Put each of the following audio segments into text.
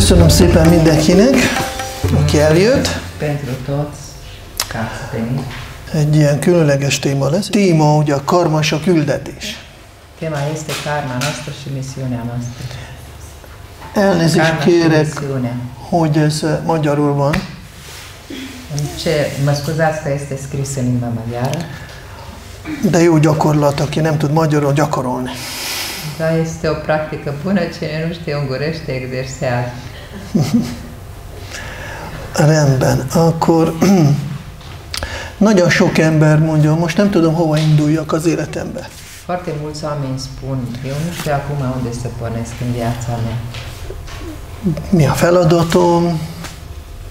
Köszönöm szépen mindenkinek, aki eljött. Egy ilyen különleges téma lesz. Téma ugye a karma és a küldetés. Tema este karma noastră și misiunea noastră. Elnézést kérek, hogy ez eh, magyarul van. Ce, mă scuzați că este scris în limba maghiară, De jó gyakorlat, aki nem tud magyarul gyakorolni. dar este o practică bună, cine nu știe ungurește, exersează. Rendben, akkor nagyon sok ember mondja, most nem tudom hova induljak az életembe. Foarte mulți oameni spun, eu nu știu acum unde să pornesc în viața mea. Mi a feladatom?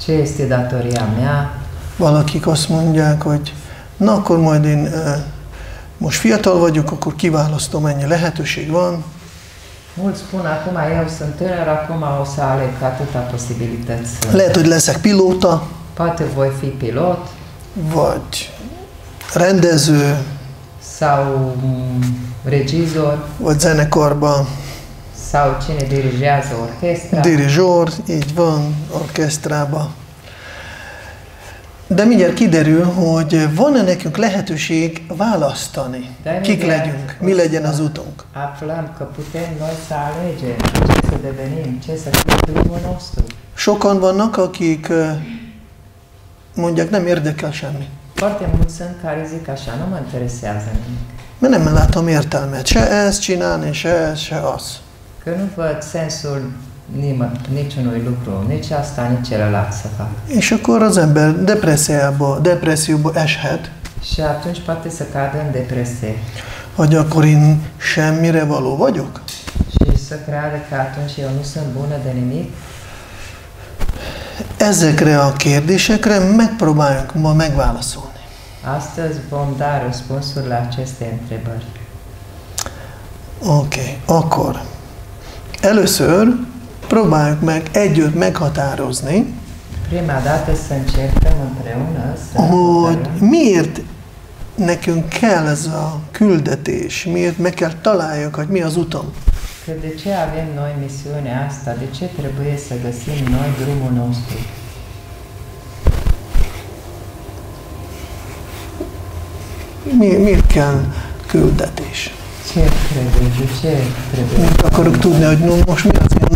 Ce este datoria mea? Valakik azt mondják, hogy na akkor majd én eh, most fiatal vagyok, akkor kiválasztom, ennyi lehetőség van. Mulți spun, acum eu sunt tânăr, acum o să aleg atâta posibilități. sunt. Lehet, hogy leszek pilóta, Poate voi fi pilot vagy rendező, sau mm, regizor vagy zenekarban, sau cine dirigează orchestra. dirizsor, így van, orkesztrába. De mindjárt kiderül, hogy van-e nekünk lehetőség választani, De kik legyünk, mi legyen az utunk. Aflăm că putem noi să alegem ce să devenim, ce să fie drumul nostru. Sokan vannak, akik mondják, nem érdekel semmi. Foarte mulți sunt care zic așa, nu mă interesează nimic. Mert nem látom értelmet, se ezt csinálni, se ez, se az. Că nu văd sensul nimă, niciunui lucru, nici asta, nici celălalt să fac. És akkor az ember depressziába, depresszióba eshet, Și atunci poate să cadă în depresie hogy akkor én semmire való vagyok. și să creadă că atunci eu nu sunt bună de nimic. Ezekre a kérdésekre megpróbáljunk ma megválaszolni. Astăzi vom da răspunsuri la aceste întrebări. Oké, okay, akkor először próbáljuk meg együtt meghatározni, hogy miért nekünk kell ez a küldetés, miért meg kell találjuk, hogy mi az utam. că de ce avem noi misiunea asta, de ce trebuie să găsim noi drumul nostru. Mi, miért kell küldetés? Ce trebuie, de ce trebuie Miért akarok tudni, hogy no, most mi az én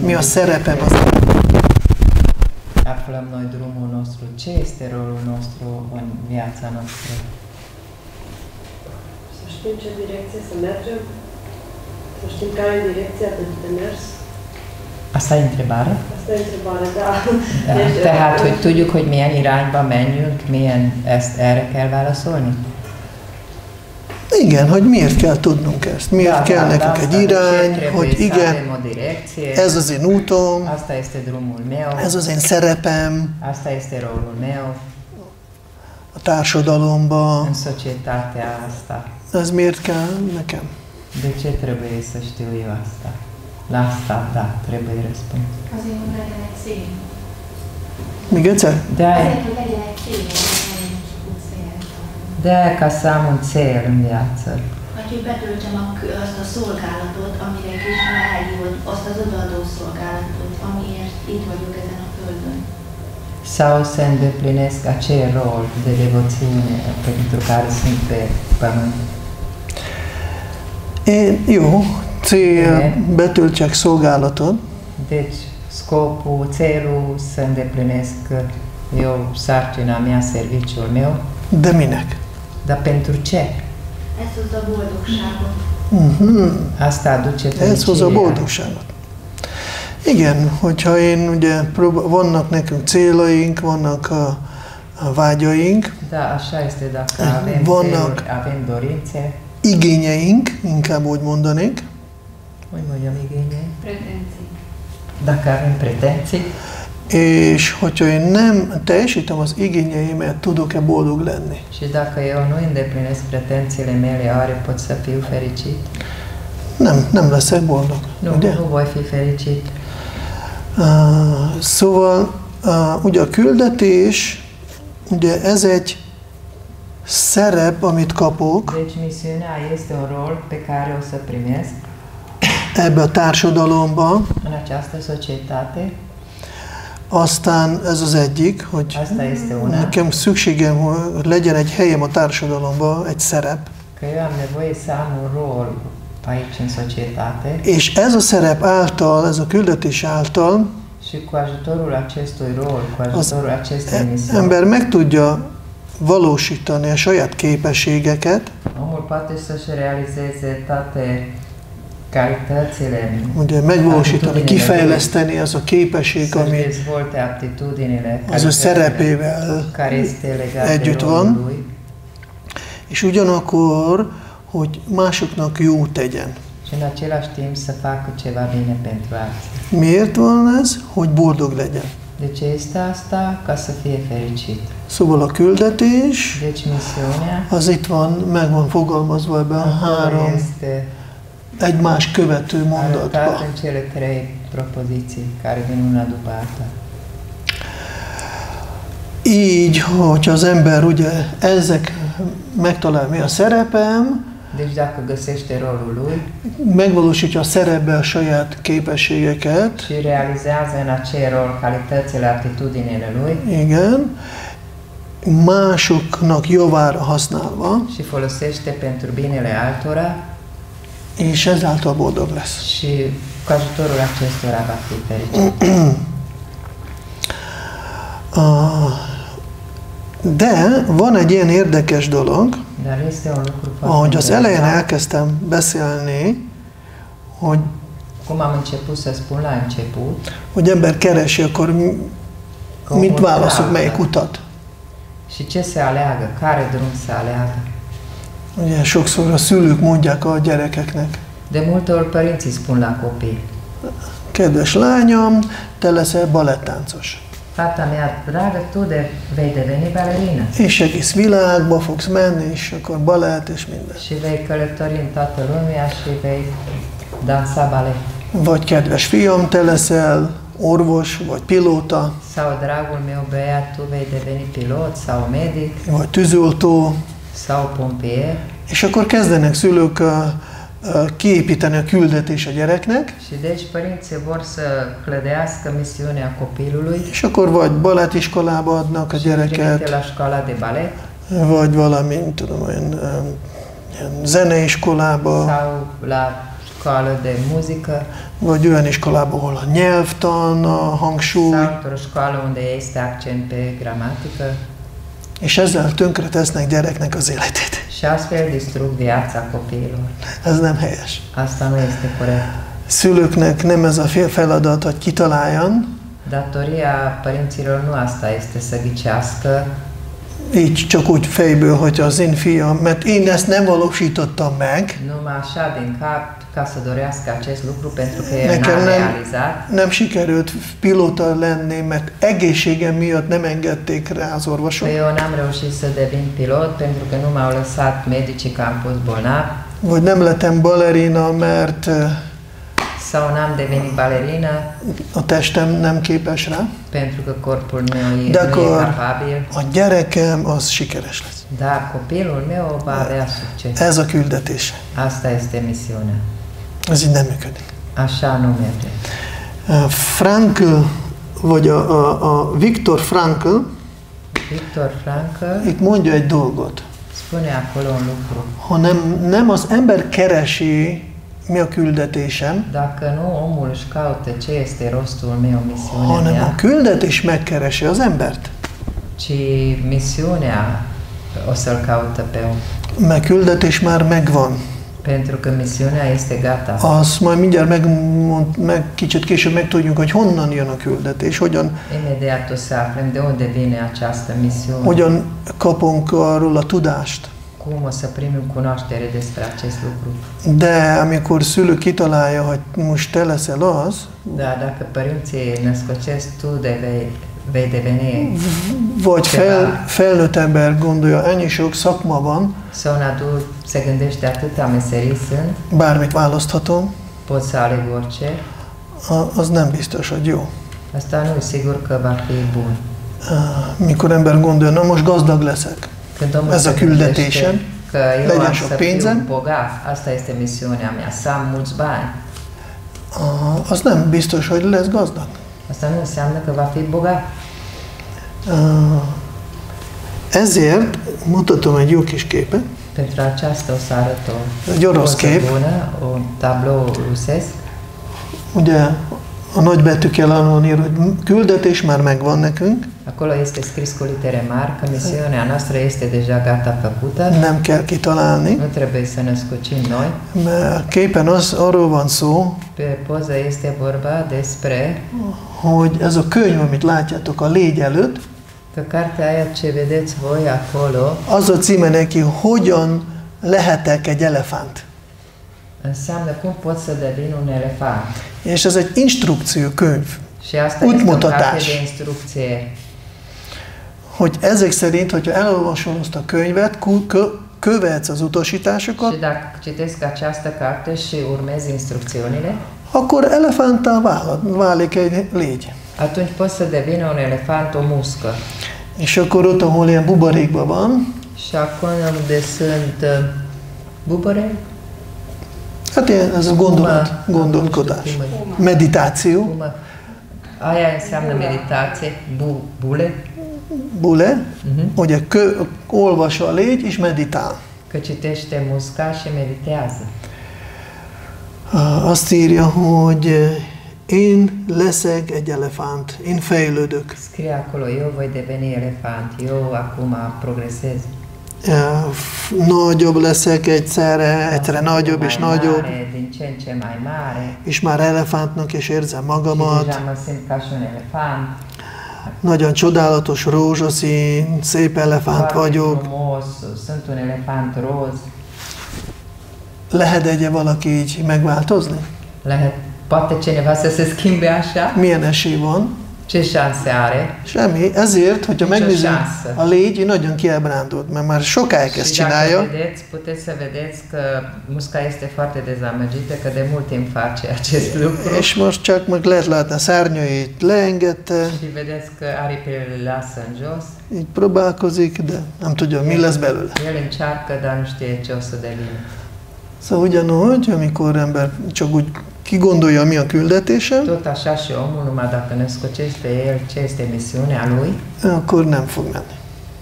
mi a szerepem az aflăm noi drumul nostru, ce este rolul nostru în viața noastră. Să știm ce direcție să mergem, să știm care e direcția de, de mers. Asta e întrebare? Asta e întrebarea, da. Da. Deci, Tehát, hogy tudjuk, hogy milyen irányba menjünk, milyen, ezt erre kell válaszolni? Igen, hogy miért kell tudnunk ezt, miért kell nekünk egy irány, hogy igen, ez az én útom, ez az én szerepem a társadalomba, ez miért kell nekem? De ce trebuie să știu eu asta? La asta, da, trebuie răspuns. Azért, hogy legyen egy cél. Még egyszer? De Azért, hogy legyen egy cél, de aia ca să am un cél în viață. Vagy hogy betöltsem a, kö- azt a szolgálatot, amire Krishna elhívott, azt az odaadó szolgálatot, amiért itt vagyok ezen a földön. Sau să îndeplinesc acel rol de devoțiune pentru care sunt pe pământ. Én, jó, cél, betöltsek szolgálatot, Deci, scopul, țelul să îndeplinesc eu sarcina mea, serviciul meu, de minek? Dar pentru ce? Ez hozza a boldogságot. Uh-huh. Asta aduce Ez hozza a fericirea. boldogságot. Igen, hogyha én ugye próba- vannak nekünk céljaink, vannak a, a vágyaink, Da, așa este, dacă avem Vannak- țeluri, avem dorințe, igényeink, inkább úgy mondanék, hogy mondjam igénye, Pretenții. dacă avem pretenții, és hogyha én nem teljesítem az igényeimet, tudok-e boldog lenni? și dacă eu nu îndeplinesc pretențiile mele, oare pot să fiu fericit? Nem, nem leszek boldog. Nu, ugye? nu voi fi fericit. Uh, szóval uh, ugye a küldetés, ugye ez egy szerep, amit kapok, Deci misiunea este un rol pe care o să primesc. ebbe a társadalomba, în această societate. Aztán ez az egyik, hogy nekem szükségem, hogy legyen egy helyem a társadalomban, egy szerep, és ez a szerep által, ez a küldetés által az misiuni, ember meg tudja valósítani a saját képességeket, omul poate să-și realizeze toate ugye megvalósítani, kifejleszteni az a képesség, ami az ő szerepével együtt van. és ugyanakkor, hogy másoknak jó tegyen. Miért van ez? Hogy boldog legyen. De ce este asta? Ca să fie fericit. Szóval a küldetés, Deci misiunea az itt van, meg van fogalmazva ebben a három este egymás követő mondatba. după alta. Így, hogyha az ember ugye ezek megtalál mi a szerepem, Deci dacă găsește rolul lui megvalósítja a szerepbe a saját képességeket, și realizează în acel rol calitățile, aptitudinile lui igen, másoknak javára használva, și folosește pentru binele altora és ezáltal boldog lesz. și cu ajutorul acestora va fi fericit. De van egy ilyen érdekes dolog, ahogy az elején elkezdtem beszélni, hogy, Cum am început să spun la început, hogy ember keresi, akkor mit caută. melyik utat. Și ce se aleagă? Care drum să aleagă? Ugye sokszor a szülők mondják a gyerekeknek, De multe ori părinții spun la copii, kedves lányom, te leszel balettáncos. fata mea dragă, tu de, vei deveni balerină És egész világba fogsz menni, és akkor balett és minden. și vei călători în toată lumea și vei dansa balet. Vagy kedves fiam, te leszel orvos, vagy pilóta, Sau, dragul meu băiat, tu vei deveni pilot sau medic vagy tűzoltó, sau pompier és akkor kezdenek szülők kiépíteni a küldetés a gyereknek, și deci părinții vor să clădească misiunea copilului. És akkor vagy balettiskolába adnak a gyereket, la școala de balet vagy valami, tudom, olyan, ilyen zeneiskolába, sau la școală de muzică. Vagy olyan iskolába, ahol a nyelvtan a hangsúly, sau într-o școală unde este accent pe gramatică és ezzel tönkre tesznek gyereknek az életét. și astfel distrug viața copiilor. Ez nem helyes. Asta nu este corect. Szülőknek nem ez a fél feladat, hogy kitaláljan, Datoria părinților nu asta este să ghicească így csak úgy fejből, hogy az én fiam, mert én ezt nem valósítottam meg, numai așa din cap ca să dorească acest lucru pentru că el Nekem n-a nem- realizat. nem sikerült pilóta lenni, mert egészségem miatt nem engedték rá az orvosok, eu n-am reușit să devin pilot pentru că nu m-au lăsat medicii că am fost bolnav vagy nem lettem balerina, mert eh, sau n-am devenit balerină a testem nem képes rá. pentru că corpul meu e, De nu e capabil. A gyerekem az sikeres lesz. Dar copilul meu va avea succes. Ez a küldetés. Asta este misiunea. Ez így nem működik. Așa nu merge. Frankl, vagy a, a, a Viktor Frankl Victor Frankl itt mondja egy dolgot. spune acolo un lucru. hanem nem az ember keresi, mi a küldetésem, Dacă nu omul își caută ce este rostul meu, misiunea hanem a mea, küldetés megkeresi az embert. ci misiunea o să-l caută pe om. Mert küldetés már megvan. Pentru că misiunea este gata. Azt majd mindjárt meg, meg kicsit később megtudjuk, hogy honnan jön a küldetés, hogyan, Imediat o să aflăm de unde vine această misiune. hogyan kapunk arról a tudást. Cum o să primim cunoaștere despre acest lucru. De amikor szülő kitalálja, hogy most te leszel az, Dar dacă părinții născocesc tu de vei, vagy fel, felnőtt ember gondolja, ennyi sok szakma van, un adult se gândește atâta meserii sunt, bármit választhatom, pot să aleg orice, a- az nem biztos, hogy jó. asta nu e sigur că va fi bun. Mikor ember gondolja, na most gazdag leszek, Ez a küldetésem. gândește că eu Legyen am sok pénzem. bogat, asta este misiunea mea, să am mulți bani. az nem biztos, hogy lesz gazdag. Asta nu înseamnă că va fi bogat. Ezért mutatom egy jó kis képet. Pentru aceasta o să arăt o Egy orosz kép. bună, un tablou rusesc. Ugye a nagy betűkkel van írva, hogy küldetés már megvan nekünk, Acolo este scris cu litere mari că misiunea noastră este deja gata făcută. nem kell kitalálni, Nu trebuie să ne scucim noi. mert a képen az, arról van szó, Pe poză este vorba despre hogy ez a könyv, amit látjátok a légy előtt, că cartea aia ce vedeți voi acolo az a címe neki, hogyan lehetek egy elefánt. înseamnă cum poți să devin un elefant. És ez egy instrukciókönyv, Și asta este o Útmutatás. carte de instrucție. Hogy ezek szerint, hogyha elolvasol azt a könyvet, követsz az utasításokat, Și dacă citesc această carte și urmezi instrucțiunile, akkor elefánttal vála- válik egy légy. atunci poți să devină un elefant o muscă. És akkor ott, ahol ilyen buborékban van, Și acolo unde sunt uh, bubore, hát ilyen, ez a gondolat, gondolkodás, meditáció. Aia înseamnă meditație, bu, bule, bule, uh-huh. ugye kö, olvas a légy és meditál. că citește musca și meditează. Azt írja, hogy eh, én leszek egy elefánt, én fejlődök. Scrie acolo, eu voi deveni elefant, eu acum progresez. F- Nagyobb leszek egyszerre, egyszerre nagyobb és nagyobb, din ce în ce mai mare. és már elefántnak is érzem Și magamat. deja mă simt ca și un elefant. Nagyon csodálatos rózsaszín, szép elefánt vagyok. frumos, sunt un elefant roz. Lehet egy valaki így megváltozni? Lehet, poate cineva să se schimbe așa? Milyen esély van? Ce șanse are? Semmi. Ezért, hogyha megnézzük a légy, nagyon kiábrándult, mert már sokáig ezt csinálja, vedeți, puteți să vedeți că musca este foarte dezamăgită, că de mult timp face acest lucru. és most csak meg lehet látni a szárnyait leengedte, Și vedeți că aripile le lasă în jos. így próbálkozik, de nem tudja, mi lesz belőle. El încearcă, dar nu știe ce o să devină. Szóval ugyanúgy, amikor ember csak úgy kigondolja, mi a küldetése, Tot așa și omul, numai dacă ne scocește el ce este misiunea lui, akkor nem fog menni.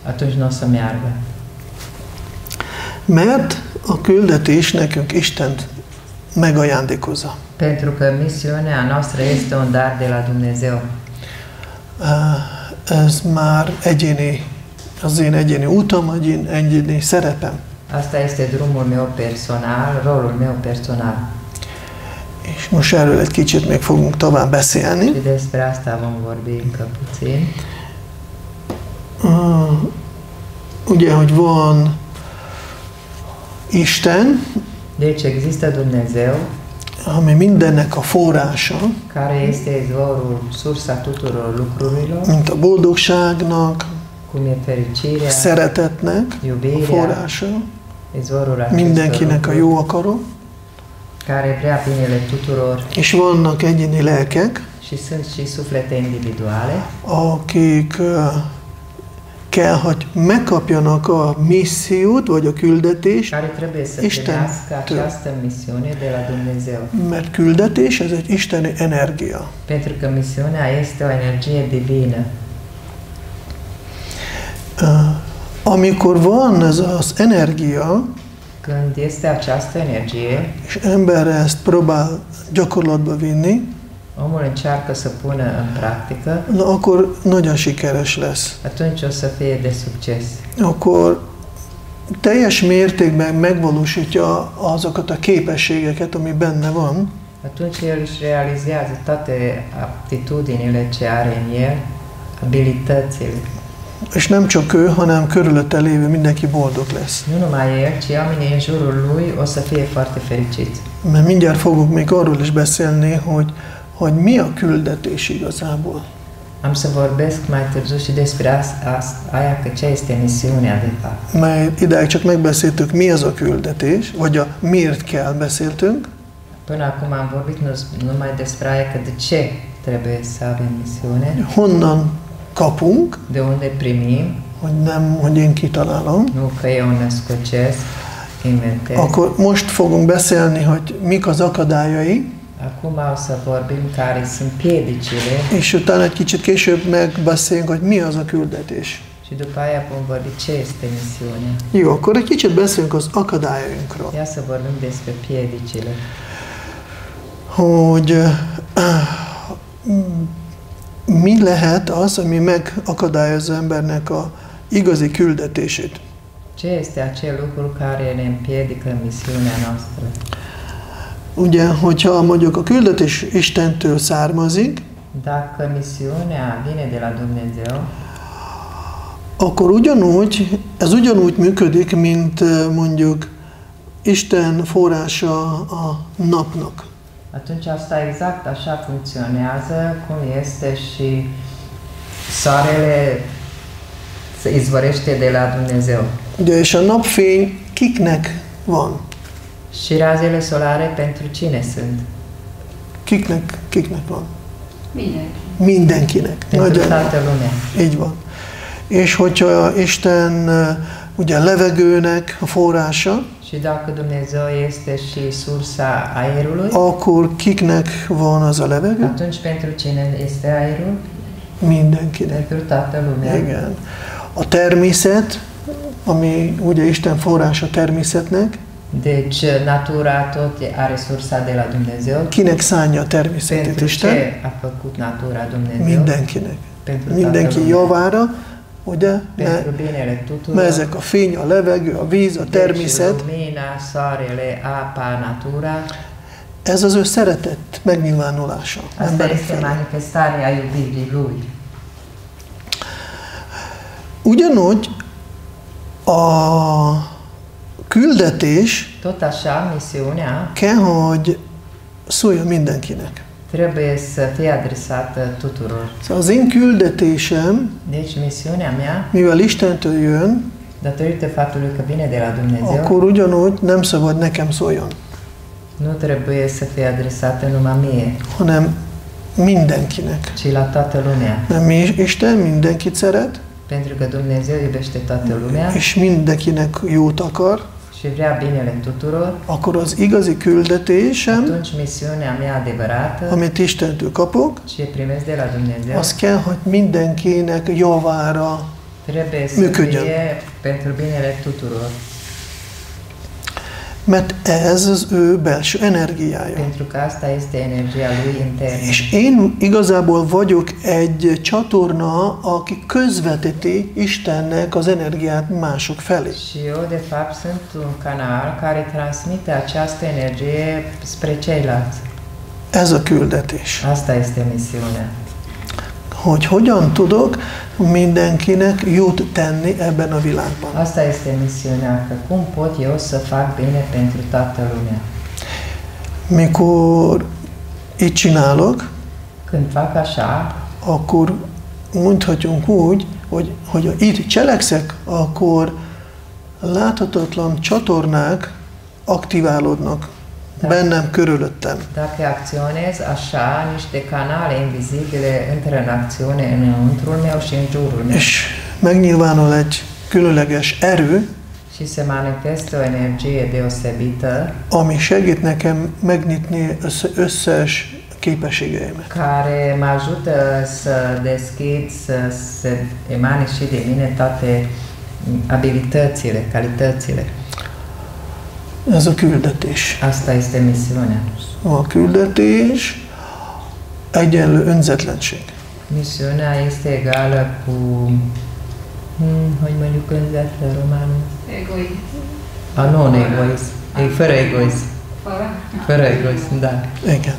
atunci nu o să meargă. Mert a küldetés nekünk Istent megajándékozza. Pentru că misiunea noastră este un dar de la Dumnezeu. Ez már egyéni, az én egyéni utam, egy én egyéni szerepem. Asta este drumul meu personal, rolul meu personal. És most erről egy kicsit még fogunk tovább beszélni. Și despre asta vom vorbi încă puțin. Ugye, hogy van Isten, Deci există Dumnezeu. Ami mindennek a forrása, care este izvorul, sursa tuturor lucrurilor, mint a boldogságnak, cum e fericirea, szeretetnek a iubirea, forrása, izvorul mindenkinek a jó akaró, care vrea binele tuturor és vannak egyéni lelkek, și sunt și suflete individuale akik uh, kell, hogy megkapjanak a missziót, vagy a küldetést, care trebuie să Isten această misiune de la Dumnezeu. mert küldetés ez egy isteni energia. Pentru că misiunea este o energie divină. Uh, Amikor van ez az energia, Când este această energie, és ember ezt próbál gyakorlatba vinni, omul încearcă să pună în practică, na akkor nagyon sikeres lesz. atunci o să fie de succes. Akkor teljes mértékben megvalósítja azokat a képességeket, ami benne van, Atunci el își realizează toate aptitudinile ce are în el, abilitățile. És nem csak ő, hanem körülötte lévő mindenki boldog lesz. Nu numai el, ci oamenii în jurul lui o să fie foarte fericiți. Mert mindjárt fogok még arról is beszélni, hogy, hogy mi a küldetés igazából. Am să vorbesc mai târziu și despre asta, aia că ce este misiunea de fapt. Mert idáig csak megbeszéltük, mi az a küldetés, vagy a miért kell beszéltünk, Până acum am vorbit nu, numai despre aia că de ce trebuie să avem misiune, honnan kapunk, de unde primim, hogy nem, hogy én kitalálom, nu că eu născocesc, inventez. akkor most fogunk beszélni, hogy mik az akadályai, Acum o să vorbim care sunt piedicile és utána egy kicsit később megbeszéljünk, hogy mi az a küldetés. și după aia vom vorbi ce este misiunea. Jó, akkor egy kicsit beszéljünk az akadályainkról. Ia să vorbim despre piedicile. Hogy eh, mi lehet az, ami megakadályozza embernek a igazi küldetését. Ce este acel lucru care ne împiedică misiunea noastră? Ugye, hogyha mondjuk a küldetés Istentől származik, Dacă misiunea vine de la Dumnezeu, akkor ugyanúgy, ez ugyanúgy működik, mint eh, mondjuk Isten forrása a napnak. Atunci asta exact așa funcționează cum este și soarele se izvorăște de la Dumnezeu. És a napfény kiknek van? Și razele solare pentru cine sunt? Kiknek, kiknek van? Mindenki. Mindenkinek. Pentru Nagyon. toată lumea. Így van. És hogyha Isten ugye levegőnek a forrása, Și dacă Dumnezeu este și sursa aerului, akkor kiknek van az a levegő? atunci pentru cine este aerul? Mindenkinek. Pentru toată lumea. Igen. A természet, ami ugye Isten forrása természetnek, Deci natura tot are sursa de la Dumnezeu. kinek szánja a természetét Pentru Isten? a făcut natura Dumnezeu? Mindenkinek. Pentru Mindenki javára, ugye? Mert, mert ezek a fény, a levegő, a víz, a természet, ez az ő szeretett megnyilvánulása. Ugyanúgy a küldetés kell, hogy szóljon mindenkinek. Trebuie să fie adresată tuturor. Az én küldetésem, Deci misiunea mea, mivel Istentől jön, datorită faptului că vine de la Dumnezeu, akkor ugyanúgy nem szabad nekem szóljon, nu trebuie să fie adresată numai mie, hanem mindenkinek. ci la toată lumea. Mi Isten mindenkit szeret, Pentru că Dumnezeu iubește toată lumea és mindenkinek jót akar, și vrea binele tuturor, akkor az igazi küldetésem, atunci misiunea mea adevărată, amit Istentől kapok, ce primesc de la Dumnezeu, az kell, hogy mindenkinek javára trebuie să működjön. fie pentru binele tuturor. Mert ez az ő belső energiája. Pentru că asta este energia lui internă. És én igazából vagyok egy csatorna, aki közvetíti Istennek az energiát mások felé. Și eu, de fapt, sunt un canal care transmite această energie spre ceilalți. Ez a küldetés. Asta este misiunea. Hogy hogyan tudok mindenkinek jót tenni ebben a világban. Asta este misiunea, că cum pot eu să fac bine pentru toată lumea. Mikor így csinálok, Când fac așa, akkor mondhatjunk úgy, hogy, hogy itt cselekszek, akkor láthatatlan csatornák aktiválódnak bennem, körülöttem. dacă acționez așa, niște canale invizibile intră în acțiune înăuntrul meu și în jurul meu. És megnyilvánul egy különleges erő, Și se manifestă o energie deosebită ami segít nekem megnyitni össze, összes képességeimet. care mă ajută să deschid, să se emane și de mine toate abilitățile, calitățile. Ez a küldetés. Asta este misiunea. A küldetés egyenlő önzetlenség. Misiunea este egală cu... Hmm, hogy mondjuk önzetlen románul? Egoist. A non-egoism. E fără egoism. Fără? Egoism, da. Igen.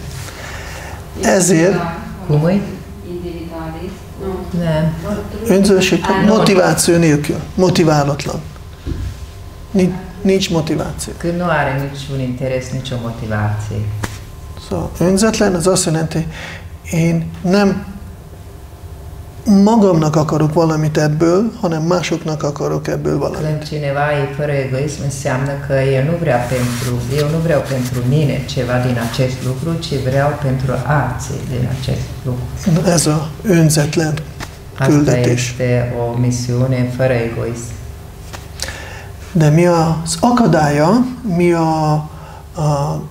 Ezért Cum e? Nem. önzőség motiváció nélkül. Motiválatlan. Nincs, nincs motiváció. Când nu are niciun interes, nicio motivație. Szóval önzetlen az azt jelenti, én nem magamnak akarok valamit ebből, hanem másoknak akarok ebből valamit. Când cineva e fără egoism, înseamnă că el nu vrea pentru, eu nu vreau pentru mine ceva din acest lucru, ci vreau pentru alții din acest lucru. Ez a önzetlen Asta küldetés. este o misiune fără egoism. De mi az akadálya, mi a, a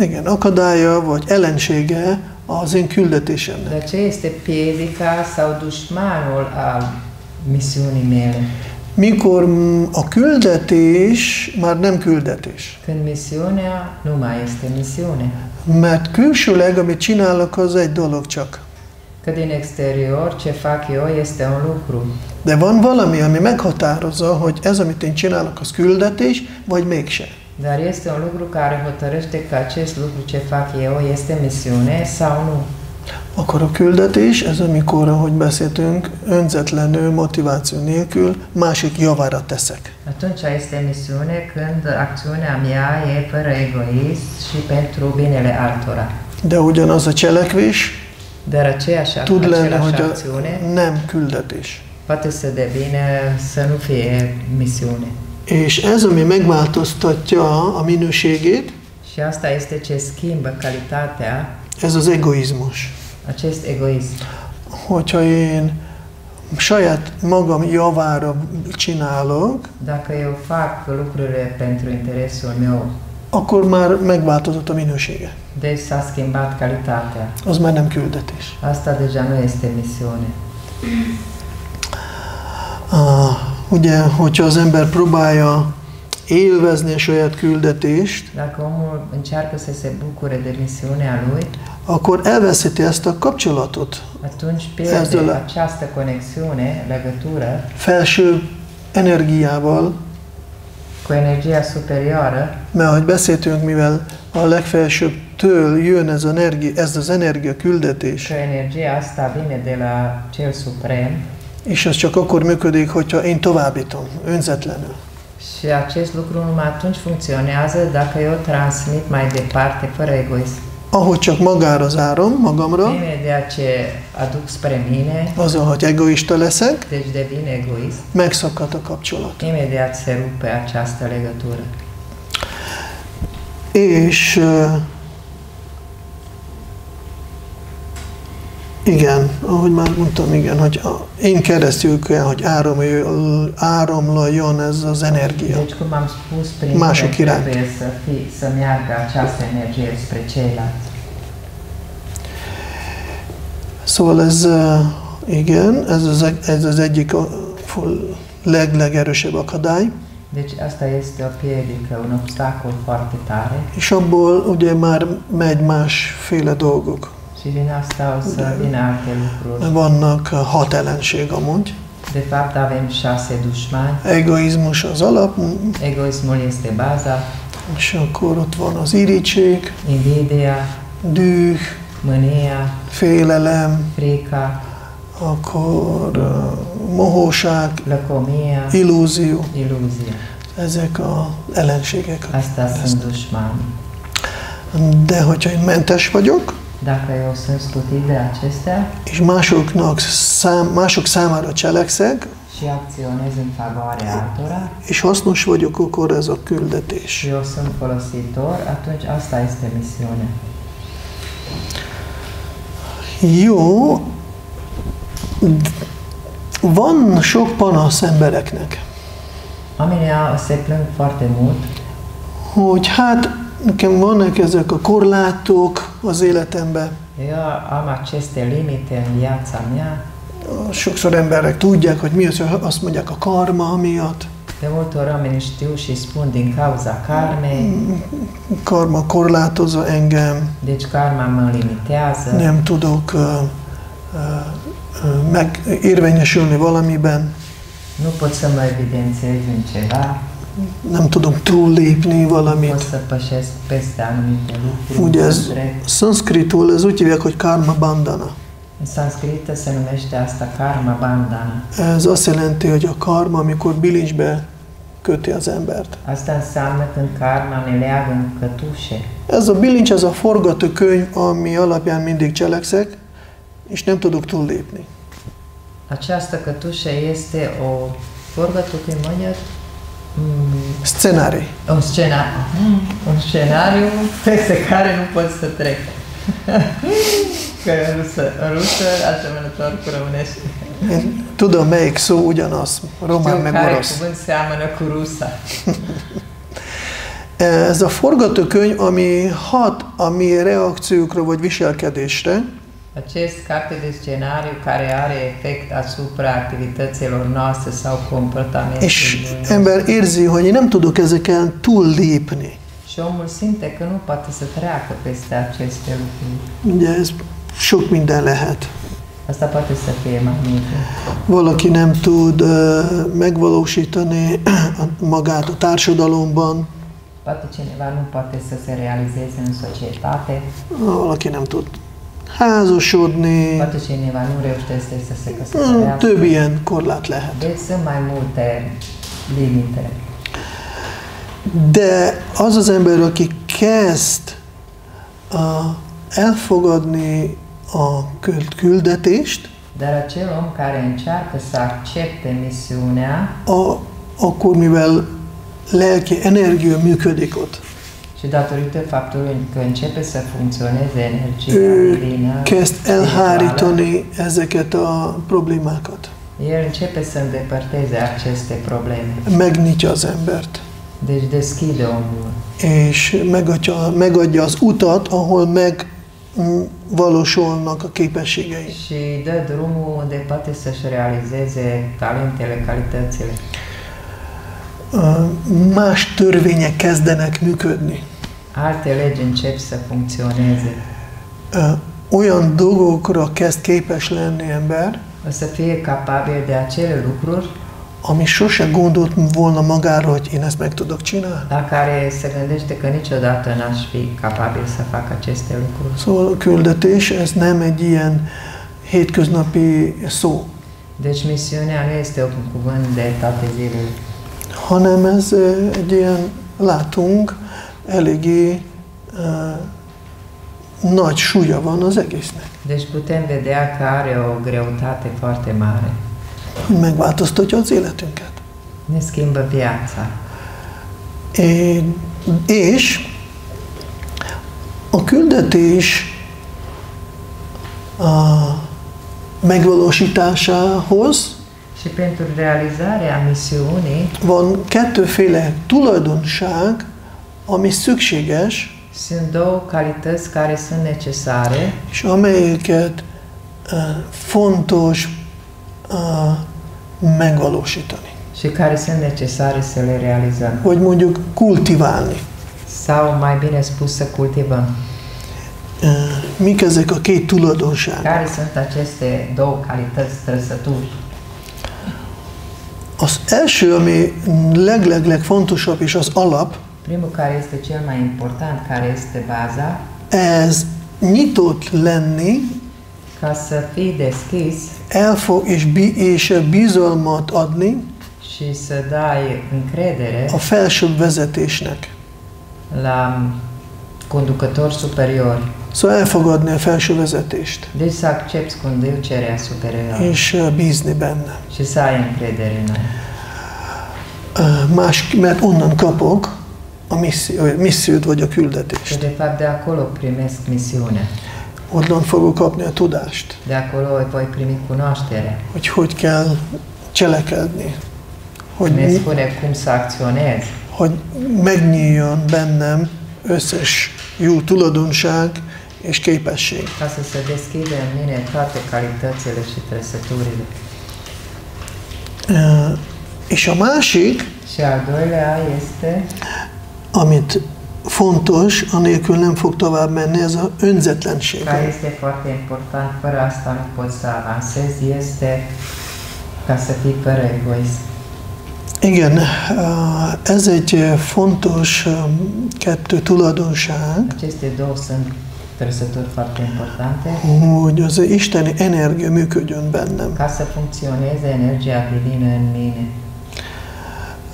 igen, akadálya vagy ellensége az én küldetésemnek. Dar ce este piedica sau dușmanul a misiunii mele? Mikor a küldetés már nem küldetés. Când misiunea nu mai este misiune. Mert külsőleg, amit csinálok, az egy dolog csak. Că din exterior ce fac eu este un lucru. De van valami, ami meghatározza, hogy ez, amit én csinálok, az küldetés, vagy mégse. Dar este un lucru care hotărăște că acest lucru ce fac eu este misiune sau nu. Akkor a küldetés, ez amikor, ahogy beszéltünk, önzetlenül, motiváció nélkül másik javára teszek. Atunci este misiune când acțiunea mea e fără egoism și pentru binele altora. De ugyanaz a cselekvés tud lenni, hogy a nem küldetés. poate să devină să nu fie misiune. És ez, ami megváltoztatja a minőségét, Și asta este ce schimbă calitatea, ez az egoizmus. acest egoism. Hogyha én saját magam javára csinálok, Dacă eu fac lucrurile pentru interesul meu, akkor már megváltozott a minősége. Deci s-a schimbat calitatea. Az már nem küldetés. Asta deja nu este misiune. Ah, ugye, hogyha az ember próbálja élvezni a saját küldetést, Dacă omul încearcă să se bucure de misiunea lui, akkor elveszíti ezt a kapcsolatot atunci pierde această conexiune, legătură felső energiával, cu energia superioară, mert ahogy beszéltünk, mivel a legfelsőbbtől jön ez, energia, ez az energia küldetés, că energia asta vine de la cel suprem és ez csak akkor működik, hogyha én továbbítom, önzetlenül. și acest lucru numai atunci funcționează dacă eu transmit mai departe, fără egoism. Ahogy csak magára zárom, magamra, mine, azzal, hogy egoista leszek, egoist, megszakad a kapcsolat. legătură. És igen, ahogy már mondtam, igen, hogy a, én keresztül kell, hogy áramoljon, áramoljon ez az energia. Deci, cum am spus, prin Mások iránt. trebuie să, fie, să meargă această energie spre ceilalți. Szóval ez, igen, ez az, ez az egyik a full- leglegerősebb akadály, Deci asta este o piedică, un obstacol foarte tare és abból ugye már megy másféle dolgok. Lucruri. Vannak uh, hat ellenség amúgy. De fapt avem șase dușmani, Egoizmus az alap, egoismul este baza, és akkor ott van az irítség, invidia, düh, mânia, félelem, frica, akkor uh, mohóság, lăcomia, illúzió. iluzia. Ezek a ellenségek. Asta sunt dușmani. De hogyha én mentes vagyok, Dacă eu sunt scutit de acestea és másoknak szám, mások számára cselekszek, și acționez în favoarea altora és hasznos vagyok, akkor ez a küldetés. eu sunt folositor, atunci asta este misiunea. Jó, van sok panasz embereknek, Oamenii se plâng foarte mult hogy hát nekem vannak ezek a korlátok az életemben. Eu am aceste limite în viața mea. Sokszor emberek tudják, hogy mi az, azt mondják a karma miatt. De multe ori oamenii știu și spun din cauza karmei, Karma korlátozza engem, deci karma mă limitează, nem tudok uh, uh, meg érvényesülni valamiben, nu pot să mă evidențiez în ceva, nem tudom túllépni valamit. Ugye ez szanszkritul, ez úgy hívják, hogy karma bandana. În sanscrită se numește asta karma bandana. Ez azt jelenti, hogy a karma, amikor bilincsbe köti az embert. Asta înseamnă când karma ne leagă în cătușe. Ez a bilincs, ez a forgatókönyv, ami alapján mindig cselekszek, és nem tudok túllépni. Această cătușă este o cum mondjad? Scenarii. un scenariu. Un scenariu peste care nu pot să trec. Că în rusă, rusă asemănător cu românește. Tudom, melyik szó ugyanaz, román Știu meg care orosz. cuvânt seamănă cu rusa. Ez a forgatókönyv, ami hat a mi reakciókra vagy viselkedésre, Acest carte de scenariu care are efect asupra activităților noastre sau comportamentului és ember érzi, hogy én nem tudok ezeken túllépni. Și omul simte că nu poate să treacă peste aceste lucruri. Ugye ez sok minden lehet. Asta poate să fie mai multe. Valaki nem tud ö, megvalósítani magát a társadalomban, Poate cineva nu poate să se realizeze în societate, valaki nem tud házasodni, több ilyen korlát lehet. De az az ember, aki kezd uh, elfogadni a küld- küldetést, Dar acel om care încearcă să accepte misiunea a, akkor mivel lelki energia működik ott, și datorită faptului că începe să funcționeze energia divină, kezd elhárítani ezeket a problémákat. el începe să îndepărteze aceste probleme. Megnyitja az embert, Deci deschide omul és megadja, megadja az utat, ahol megvalósulnak a képességei. și dă drumul unde poate să-și realizeze talentele, calitățile. Más törvények kezdenek működni. Alte legi încep să funcționeze. Olyan dolgokra kezd képes lenni ember, O să fie capabil de acele lucruri ami sose gondolt volna magára, hogy én ezt meg tudok csinálni. la care se gândește că niciodată n-aș fi capabil să fac aceste lucruri. Szóval a küldetés, ez nem egy ilyen hétköznapi szó, Deci misiunea nu este un cuvânt de toate zilele, hanem ez egy ilyen, látunk, eléggé uh, nagy súlya van az egésznek. Deci putem vedea că are o greutate foarte mare. Megváltoztatja az életünket. Ne schimbă viața. É- És a küldetés a megvalósításához Și pentru realizarea misiunii van kettőféle tulajdonság, ami szükséges, sunt două calități care sunt necesare és amelyeket uh, fontos uh, megvalósítani. și care sunt necesare să le realizăm. Vagy mondjuk kultiválni. Sau mai bine spus să cultivăm. Uh, Mik ezek a két tulajdonság? Care sunt aceste două calități, trăsături? Az első, ami legleg fontosabb és az alap, Primul care este cel mai important, care este baza, ez nyitott lenni, ca să fii deschis elfog és, bi, és bizalmat adni și să dai încredere a felsőbb vezetésnek. la conducători superiori. Szóval elfogadni a felső vezetést, Deci să accepti conducerea superioară és bízni benne. și să ai încredere în Más, mert onnan kapok a misszió, missziót vagy a küldetést. de fapt de acolo primesc misiunea. Onnan fogok kapni a tudást, De acolo voi primi cunoaștere. hogy hogy kell cselekedni, hogy, mi, spune cum să acționez, hogy megnyíljon bennem összes jó tulajdonság és képesség. să se deschidă în mine toate calitățile și trăsăturile. Uh, És a másik, Și al doilea este amit fontos, anélkül nem fog tovább menni, ez a önzetlenség. care este foarte important, fără asta nu poți să avansezi, este ca să fii fără egoism. Igen, uh, ez egy uh, fontos um, kettő tulajdonság, trăsături foarte importante hogy az isteni energia működjön bennem. ca să funcționeze energia divină în mine.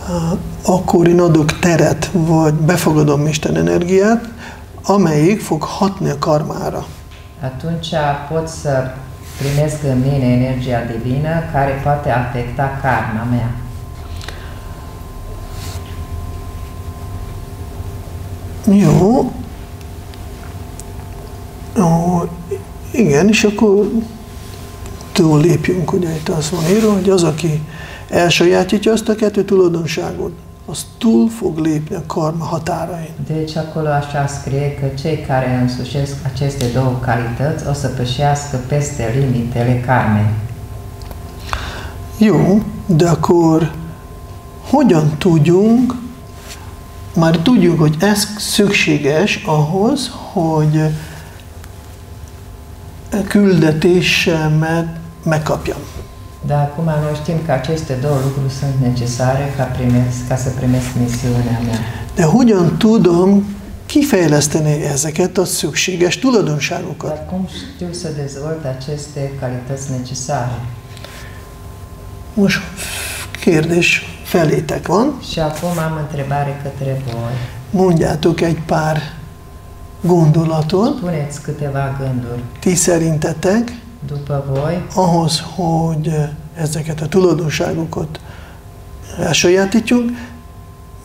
Uh, Akkor én adok teret, vagy befogadom Isten energiát, amelyik fog hatni a karmára. Atunci pot să primesc în mine energia divină care poate afecta karma mea. Jó. Ó, igen, és akkor túl lépjünk, ugye itt azt van írva, hogy az, aki elsajátítja azt a kettő tulajdonságot, az túl fog lépni a karma határain. Deci acolo așa scrie că cei care însușesc aceste două calități o să pășească peste limitele karmei. Jó, de akkor hogyan tudjunk, már tudjuk, hogy ez szükséges ahhoz, hogy küldetésemet megkapjam. Dar acum noi știm că aceste două lucruri sunt necesare ca, primesc, ca să primesc misiunea mea. De hogyan tudom kifejleszteni ezeket a szükséges tulajdonságokat? Dar cum știu să dezvolt aceste calități necesare? Most kérdés felétek van. Și acum am întrebare către voi. Mondjátok egy pár gondolatot, Puneți câteva gânduri ti szerintetek, după voi ahhoz, hogy ezeket a tulajdonságokat elsajátítjuk,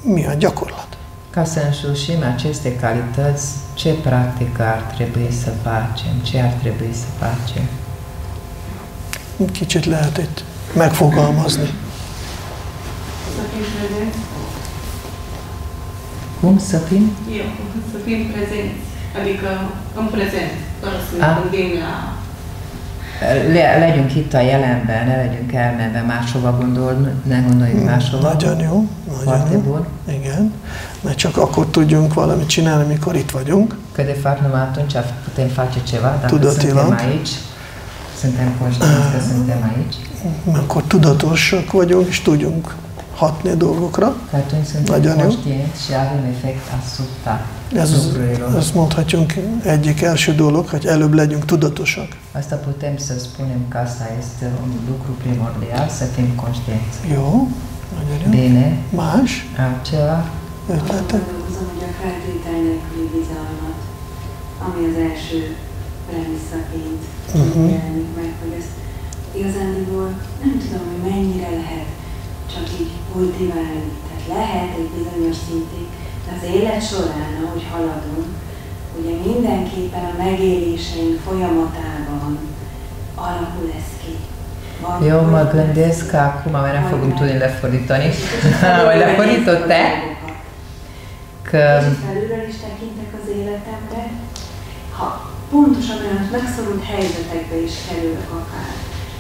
mi a gyakorlat? ca să însușim aceste calități, ce practică ar trebui să facem, ce ar trebui să facem. Kicsit lehet itt megfogalmazni. Prezenți. Cum să fim? Eu, să fim prezenți. Adică în prezent, doar să ne Ah. gândim la... Le, legyünk itt a jelenben, ne legyünk elmenve máshova gondolni, ne gondoljunk máshova. Nagyon jó, nagyon Foarte jó. Igen, mert csak akkor tudjunk valamit csinálni, mikor itt vagyunk. Că de fapt numai atunci putem face ceva, dacă Tudatilag. suntem aici, suntem conștienți că suntem aici, Mert akkor tudatosak vagyunk, és tudjunk hatni a dolgokra. Nagyon jó. Ez, lucrurilor. ezt mondhatjunk egyik első dolog, hogy előbb legyünk tudatosak. Asta putem să spunem că asta este un lucru primordial, să fim conștienți. Jó, nagyon jó. Bine, Más altceva? ötletek? Gondolkozom, hogy a feltétel nélküli bizalmat, ami az első premiszaként Mhm. jelenik meg, hogy ezt igazándiból nem tudom, hogy mennyire lehet csak így kultiválni. Tehát lehet egy bizonyos szintig, de az élet során, ahogy haladunk, ugye mindenképpen a megéléseink folyamatában alakul ez ki. Vagy- Eu mă gândesc lesz că acum, tudni dolgokat. Că És felülről is tekintek az életemre, ha pontosan olyan megszorult helyzetekbe is kerülök akár,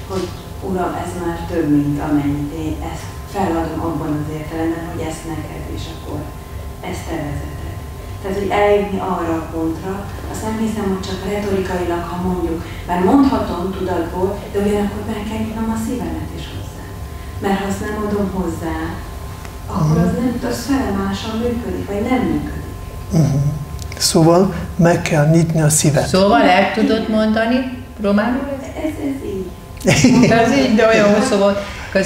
hogy Uram, ez már több, mint amennyit én ezt feladom abban az értelemben, hogy ezt neked, és akkor ezt te vezeted. Tehát, hogy eljutni arra a pontra, azt nem hiszem, hogy csak retorikailag, ha mondjuk, mert mondhatom tudatból, de ugyanakkor meg kell nyitnom a szívemet is hozzá. Mert ha azt nem adom hozzá, akkor az nem, az felemásan működik, vagy nem működik. Uh-huh. Szóval meg kell nyitni a szívet. Szóval el tudod mondani románul? Ez, ez így. Ez így, de olyan hosszú volt, că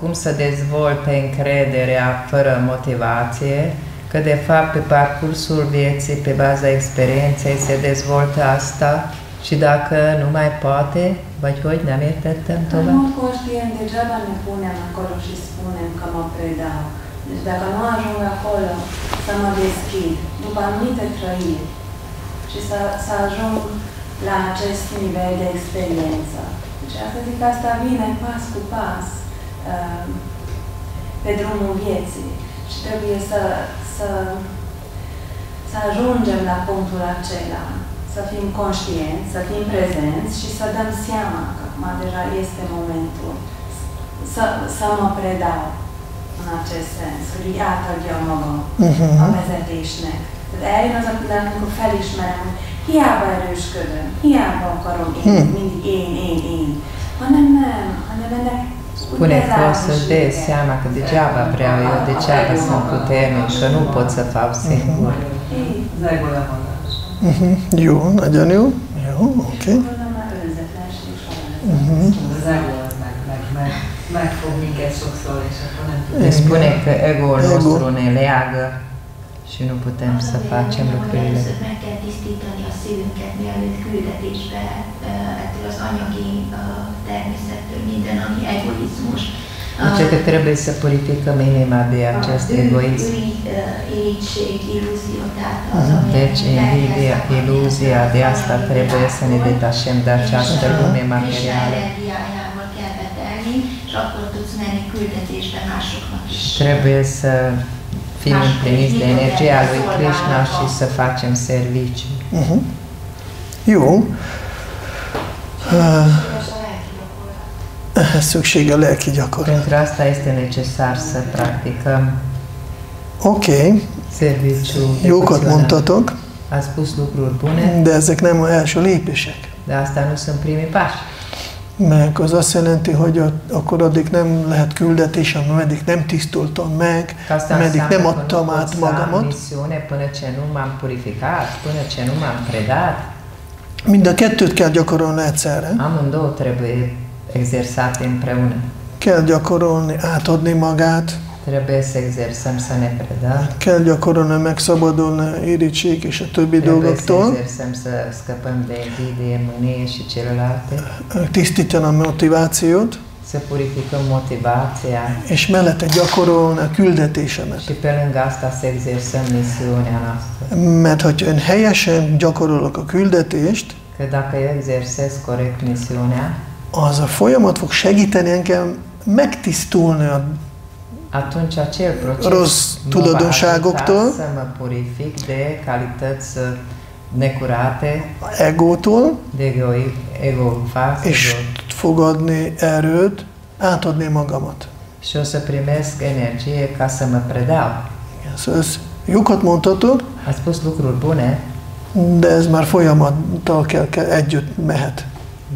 cum să dezvolte încrederea fără motivație, că de fapt pe parcursul vieții, pe baza experienței se dezvoltă asta și dacă nu mai poate, vagy hogy nem értettem În tovább? mod conștient, degeaba ne punem acolo și spunem că mă predau. Deci dacă nu ajung acolo să mă deschid după anumite trăiri și să, să ajung la acest nivel de experiență. Deci asta zic că asta vine pas cu pas uh, pe drumul vieții. Și trebuie să, să, să ajungem la punctul acela, să fim conștienți, să fim prezenți și să dăm seama că acum deja este momentul. Să, să mă predau în acest sens, hogy így átadjam magam a Uh-huh. vezetésnek. Tehát eljön az a pillanat, amikor felismerem, hogy hiába erősködöm, hiába akarom én, Hmm. mindig én, én, én, hanem nem, hanem ennek Spune că o să-și dea seama că degeaba vreau eu, degeaba sunt puternic, că nu pot să fac singur. Így. Uh-huh. Jó, nagyon jó. Jó, oké. Akkor már önzetlenség során. Uh-huh. Az ego az meg, meg, meg, megfog minket sokszor, és akkor nem tudjuk. Ne spune că ego-ul Ego. nostru ne leagă și nu putem să facem hogy lucrurile. először meg kell tisztítani a szívünket, mielőtt küldetésbe ö, ettől az anyagi ö, természettől, minden, ami egoizmus. Deci că trebuie să purificăm inima de acest egoism. Ügy, ö, irigység, illúzió, tehát az, ami Deci invidia, iluzia, de asta trebuie să ne detașăm de această lume materială. energiájával kell beteg, ismerni, és akkor tudsz menni küldetésbe másoknak is. Trebuie să fim împliniți de energia lui Krishna și să facem serviciu. Uh-huh. Jó. Uh, ehhez szükség a lelki gyakorlat. Pentru asta este necesar să practicăm Oké, okay. serviciu. jókat devoțional. mondtatok, A spus lucruri bune, de ezek nem az első lépések. de asta nu sunt primii pași. Meg az azt jelenti, hogy ott, akkor addig nem lehet küldetésem, meddig nem tisztultam meg, Că asta meddig înseamnă nem adtam át magamat. Mind a kettőt kell gyakorolni egyszerre. Kell gyakorolni, átadni magát, Trebuie să exersăm să ne predăm. kell gyakorolni, megszabadulni irítség és a többi Trebuie să dolgoktól, exersăm să scăpăm de invidie, mânie și celelalte. tisztítani a motivációt, Să purificăm motivația és mellette gyakorolni a küldetésemet. și pe lângă asta să exersăm misiunea noastră. Mert hogyha én helyesen gyakorolok a küldetést, Că dacă exersez corect misiunea, az a folyamat fog segíteni engem megtisztulni a Rossz tulajdonságoktól. de uh, egótól, de és ego, fog adni erőt, átadni magamat. și o să primesc energie ca să mă predau. Jókat mondhatok, A spus lucruri bune, de ez már folyamattal kell, kell együtt mehet.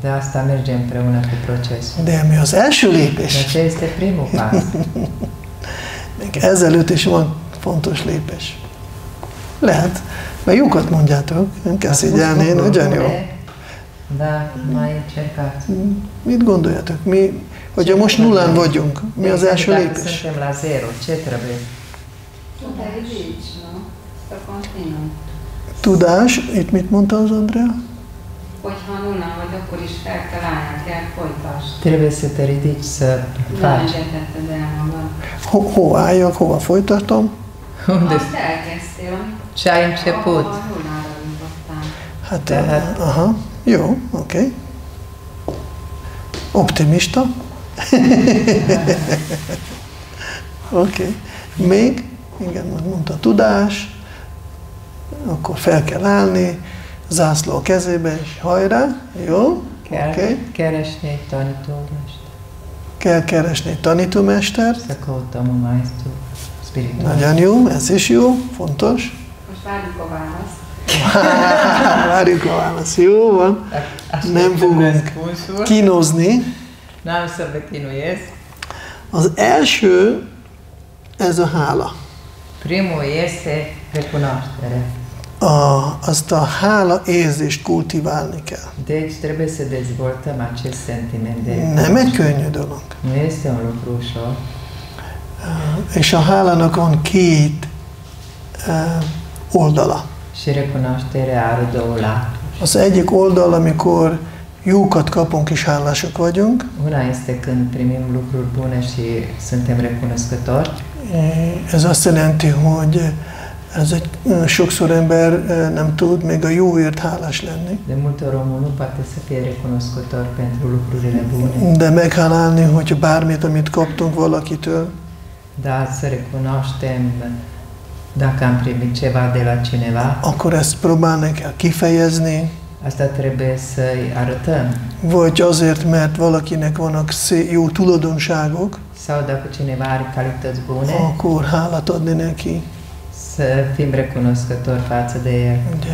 de asta merge împreună cu procesul. De mi az első De lépés? ce este primul pas? Még ezelőtt is van fontos lépés. Lehet, mert jókat mondjátok, nem kell szégyelni, lucruri nagyon jó. bune, Da, mai încercați. Mit gondoljátok? Mi, hogyha most nullán vagyunk, mi az De első lépés? Tudás, itt mit mondta az Andrea? Hogyha nulla vagy, akkor is fel kell állni, kell folytasd. Trebuie să te ridici să Nem faci. engedheted el magad. Ho, hova álljak, hova folytatom? Unde Azt elkezdtél, nullára jutottál. Hát, Tehát- aha, jó, oké. Okay. Optimista. oké. Okay. Még, igen, mondta tudás, akkor fel kell állni, zászló a kezébe, és hajrá, jó, Kell oké. Okay. keresni egy tanítómest, Kell keresni egy tanítómestert, nagyon jó, ez is jó, fontos. Most várjuk a választ. Várjuk a választ, jó van. Nem fogunk kínozni. Chinuiesc. Az első, ez a hála. Primul este recunoaștere. A, azt a hála érzést kultiválni kell. Deci trebuie să dezvoltăm acest sentiment de Nem egy könnyű dolog. Nu este un lucru ușor. És a hálának van két uh, oldala. Și recunoașterea are două laturi. Az egyik oldal, amikor jókat kapunk és hálásak vagyunk, Una este când primim lucruri bune și suntem recunoscători. ez azt jelenti, hogy ez egy, sokszor ember nem tud még a jóért hálás lenni, De multe omul nu poate să fie recunoscător pentru lucrurile bune, de meghálálni, hogy bármit, amit kaptunk valakitől, dar să recunoaștem dacă am primit ceva de la cineva, akkor ezt próbálni kell kifejezni, asta trebuie să-i arătăm. vagy azért, mert valakinek vannak szé- jó tulajdonságok, Sau dacă cineva are calități bune, akkor hálát adni neki, să fim recunoscători față de el. ugye,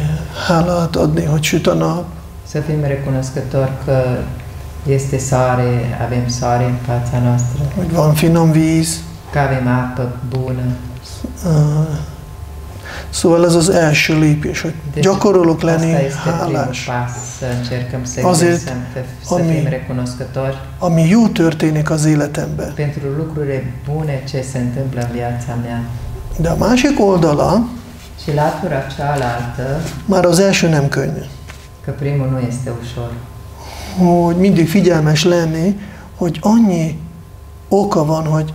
hálát adni, hogy süt a nap, Să fim recunoscători că este soare, avem soare în fața noastră, hogy van finom víz. că avem apă bună. Uh, Szóval ez az első lépés, hogy Deci gyakorolok lenni hálás. pas, să încercăm să Azért, ami- Ami jó történik az életemben. pentru lucrurile bune ce se întâmplă în viața mea. De a másik oldala, Și latura cealaltă, már az első nem könnyű. că primul nu este ușor, Hogy mindig figyelmes lenni, hogy annyi oka van, hogy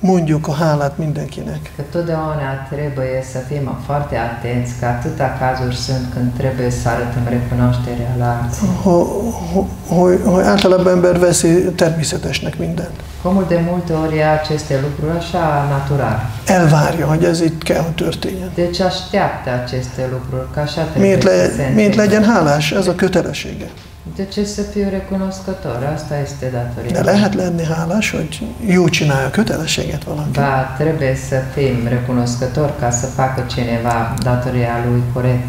mondjuk a hálát mindenkinek. Că totdeauna trebuie să fim foarte atenți că atâta cazuri sunt când trebuie să arătăm recunoașterea la alții. Ho- ho- Hogy, hogy általában ember veszi természetesnek mindent. Omul de multe ori aceste lucruri așa natural. Elvárja, hogy ez itt kell, hogy történjen. Deci așteaptă aceste lucruri, că așa trebuie Miért, să le, se miért legyen hálás? Ez a kötelessége. De ce să fiu recunoscător? Asta este De datoria. lehet lenni hálás, hogy jó csinálja a kötelességet valaki. Ba, trebuie să fim recunoscători ca să facă cineva datoria lui corect.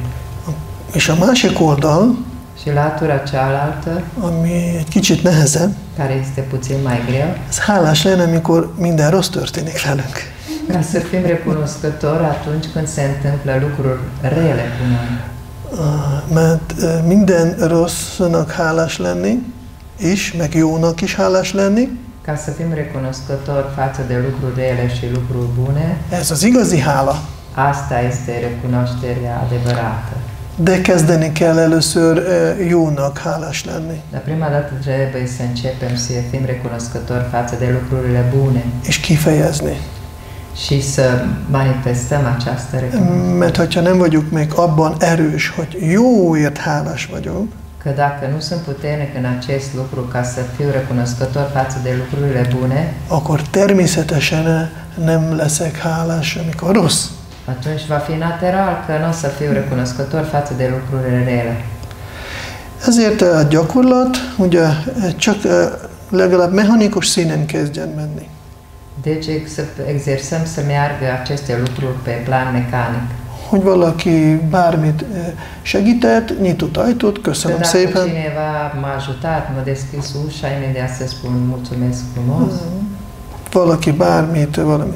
És a másik oldal, Și latura cealaltă, ami egy kicsit nehezebb, care este puțin mai greu, ez hálás lenne, amikor minden rossz történik velünk. ca să fim recunoscători atunci când se întâmplă lucruri rele cu noi. Ah, Mert eh, minden rossznak hálás lenni, is, meg jónak is hálás lenni, Ca să fim recunoscători față de lucruri rele și lucruri bune, ez az igazi hála. asta este recunoașterea adevărată. De kezdeni kell először eh, jónak hálás lenni, Dar prima dată trebuie să începem să fim recunoscători față de lucrurile bune és kifejezni. și să manifestăm această recunoaștere. Mert hogyha nem vagyok még abban erős, hogy jóért hálás vagyok, Că dacă nu sunt puternic în acest lucru ca să fiu recunoscător față de lucrurile bune, akkor természetesen nem leszek hálás, amikor rossz. Atunci va fi natural că nu o să fiu recunoscător față de lucrurile rele. Ezért a gyakorlat ugye csak eh, legalább mechanikus színen kezdjen menni. Deci să exersăm să meargă aceste lucruri pe plan mecanic. Hogy valaki bármit eh, segített, nyitott ajtót, köszönöm dacă szépen. cineva m-a ajutat, m-a deschis ușa, imediat să spun mulțumesc frumos. Valaki bármit, valamit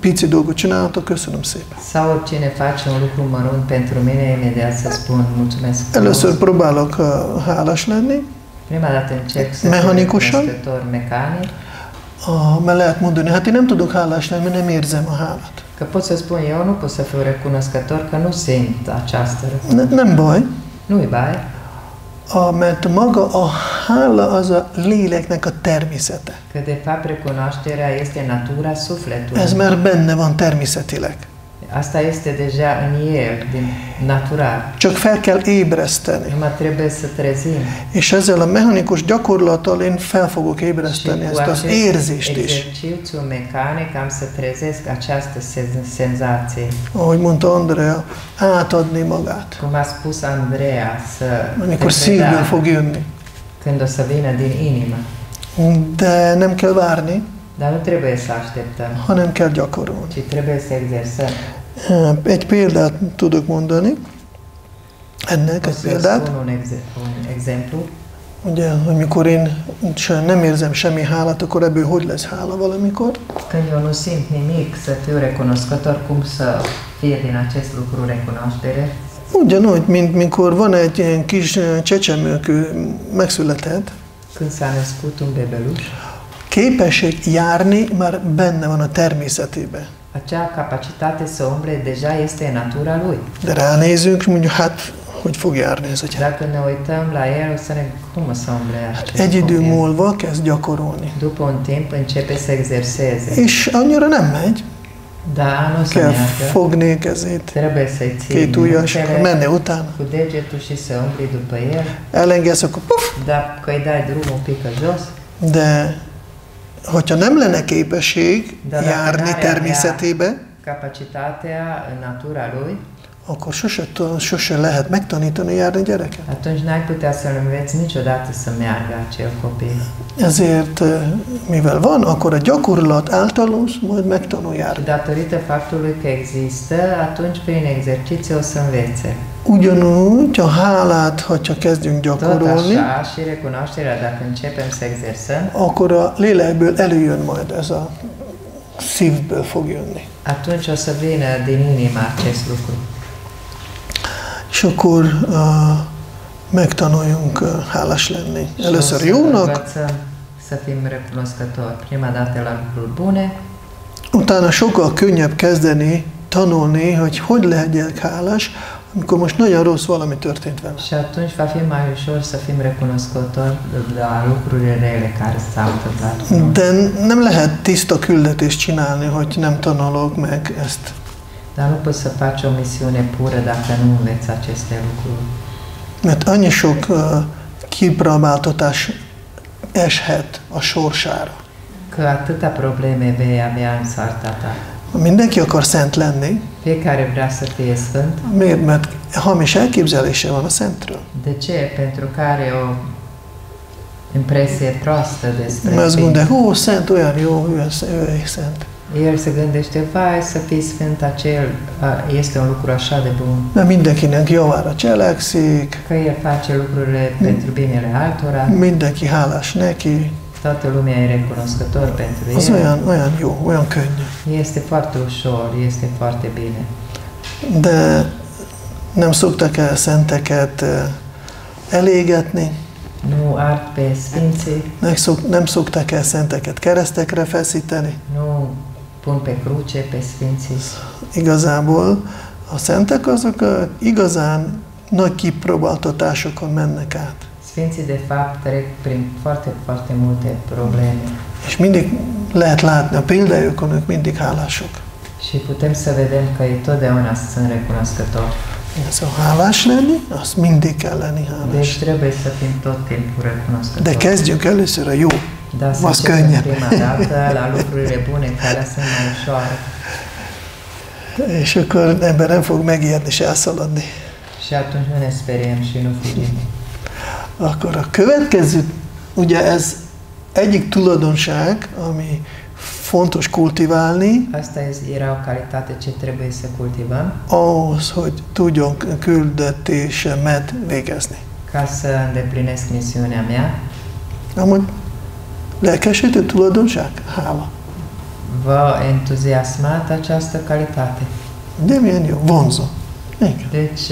pici dolgot csinálta, köszönöm szépen. Sau oricine face un lucru mărunt pentru mine, imediat să spun mulțumesc. Először próbálok eh, hálás lenni, Prima dată încerc să Mechanikusan? mecanic, ah, mert lehet mondani, hát én nem tudok hálás lenni, mert nem érzem a hálát. că pot să spun eu nu pot să fiu recunoscător că nu simt această Ne, recunoaștere. nem baj, Nu-i bai, a, mert maga a hála az a léleknek a természete. că de fapt recunoașterea este natura sufletului. Ez már benne van természetileg. Asta este deja în el, din natural. Csak fel kell ébreszteni. Numai trebuie să trezim. És ezzel a mechanikus gyakorlattal én fel fogok ébreszteni ezt az érzést is. mecanic am să trezesc această sen- senzație. Ahogy mondta Andrea, átadni magát. Cum a spus Andreea, să Amikor szívből fog jönni. când o să vină din inimă. De nem kell várni, Dar nu trebuie să așteptăm, hanem kell gyakorolni. ci trebuie să exersăm. Egy példát tudok mondani. Ennek egy példát. Ugye, hogy mikor én se nem érzem semmi hálát, akkor ebből hogy lesz hála valamikor? Când eu nu simt nimic, să fiu recunoscător, cum să fie din acest lucru recunoaștere? Ugyanúgy, mint mikor van egy ilyen kis csecsemőkő megszületett, Când s-a născut un bebeluș, járni már benne van a természetében. Acea capacitate să umble deja este în natura lui. De ránézünk, mondjuk, hát, hogy fog járni ez a gyerek? Dacă ne uităm la el, o să ne... Cum o să umble acest Egy idő múlva kezd gyakorolni. După un timp începe să exerseze. És annyira nem megy. Da, nu să Kell fogni kezét, Trebuie să-i ții két ujjal, mâinile menni utána. cu degetul și să umbli după el, Elengedsz, akkor puf! dar că îi dai drumul un pic jos, De hogyha nem lenne képesség De járni természetébe, capacitatea în natura lui, akkor sose, sose lehet megtanítani járni gyereket. atunci n-ai putea să-l înveți niciodată să meargă acel copil. Ezért, eh, mivel van, akkor a gyakorlat által majd megtanul járni. datorită faptului că există, atunci prin exercițiu o să învețe. Ugyanúgy a hálát, ha csak kezdünk gyakorolni, exersăm, akkor a lélekből előjön majd ez a szívből fog jönni. atunci o să vină din inimă acest lucru. És akkor uh, megtanuljunk uh, hálás lenni. Először jónak, utána sokkal könnyebb kezdeni tanulni, hogy hogy legyek hálás, amikor most nagyon rossz valami történt vele. Și atunci va fi mai ușor să fim recunoscători la lucrurile rele care s-au întâmplat. De nem lehet tiszta küldetést csinálni, hogy nem tanulok meg ezt. Dar nu poți să faci o misiune pură dacă nu înveți aceste lucruri. Mert annyi sok uh, kipróbáltatás eshet a sorsára. Că atâta probleme vei avea în soarta ta. Mindenki akar szent lenni. Fiecare vrea să fie sfânt. Miért? Mert hamis elképzelése van a szentről. De ce? Pentru că are o impresie proastă despre Mert azt gondolja, ó, szent, olyan jó, ő, az- ő e szent. El se gândește, vai, să fii sfânt acel, este un lucru așa de bun. Mert mindenkinek javára cselekszik, Că el face lucrurile pentru binele altora, mindenki hálás neki. toată lumea e recunoscător pentru Az el. olyan, olyan jó, olyan könnyű. Este foarte ușor, este foarte bine. De nem szoktak el szenteket elégetni, Nu ard pe sfinții, nem, szok, nem szoktak el szenteket keresztekre feszíteni. nu pun pe cruce pe sfinții. Igazából a szentek azok a igazán nagy kipróbáltatásokon mennek át. Sfinții, de fapt, trec prin foarte, foarte multe probleme És mindig lehet látni a példájukon, ők mindig hálások. și putem să vedem că ei totdeauna sunt recunoscători. Szóval hálás lenni, azt mindig kell lenni hálás. Deci trebuie să fim tot timpul De recunoscători. kezdjünk először a jó. Vas începem könnyebb. prima dată la lucrurile bune, care sunt mai ușoare. És akkor ember nem fog megijedni és elszaladni. Și atunci nu ne speriem și nu fugim. Akkor a következő, ugye ez egyik tulajdonság, ami fontos kultiválni, Asta era o calitate ce trebuie să cultivăm ahhoz, hogy tudjon küldetésemet végezni. ca să îndeplinesc misiunea mea. Amúgy lelkesítő tulajdonság? Hála. V-a entuziasmat această calitate. Ugye milyen jó? Vonzó. Igen. Deci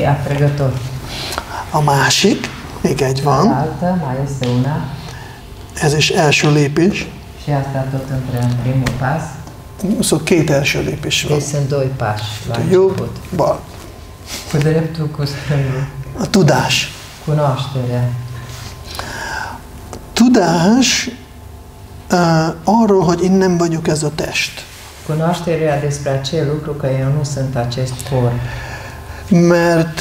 e atrăgător. A másik, még egy van, Alta mai este una ez is első lépés. și asta tot între în primul pas. Szóval két első lépés van. Sunt doi la Jobb, bal. Cu dreptul, cu stângul. A tudás. Cunoașterea. Tudás uh, arról, hogy én nem vagyok ez a test. Cunoașterea despre acel lucru că eu nu sunt acest corp. Mert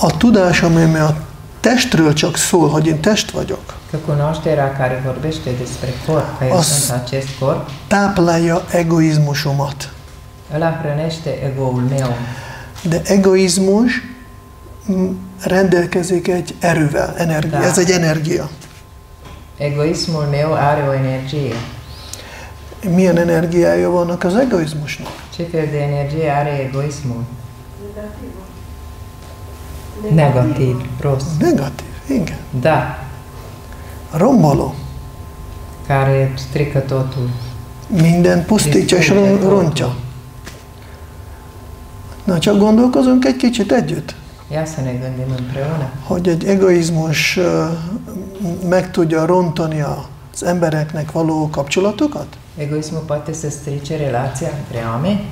a tudás, ami a testről csak szól, hogy én test vagyok, Că cunoașterea care vorbește despre corp, că eu sunt acest corp, táplálja egoizmusomat. ăla hrănește ego-ul meu. De egoizmus rendelkezik egy erővel, energia. Ez egy energia. Egoismul meu are o energie. Milyen energiája vannak az egoizmusnak? Ce fel de energie are egoismul? Negativă. Negatív, rossz. Negatív, igen. Da, Romboló. care strică totul. Minden pusztítja és ron- rontja. Na, csak gondolkozunk egy kicsit együtt, Ia să ne gândim împreună. hogy egy egoizmus meg tudja rontani az embereknek való kapcsolatokat? Egoismul poate să strice relația între oameni?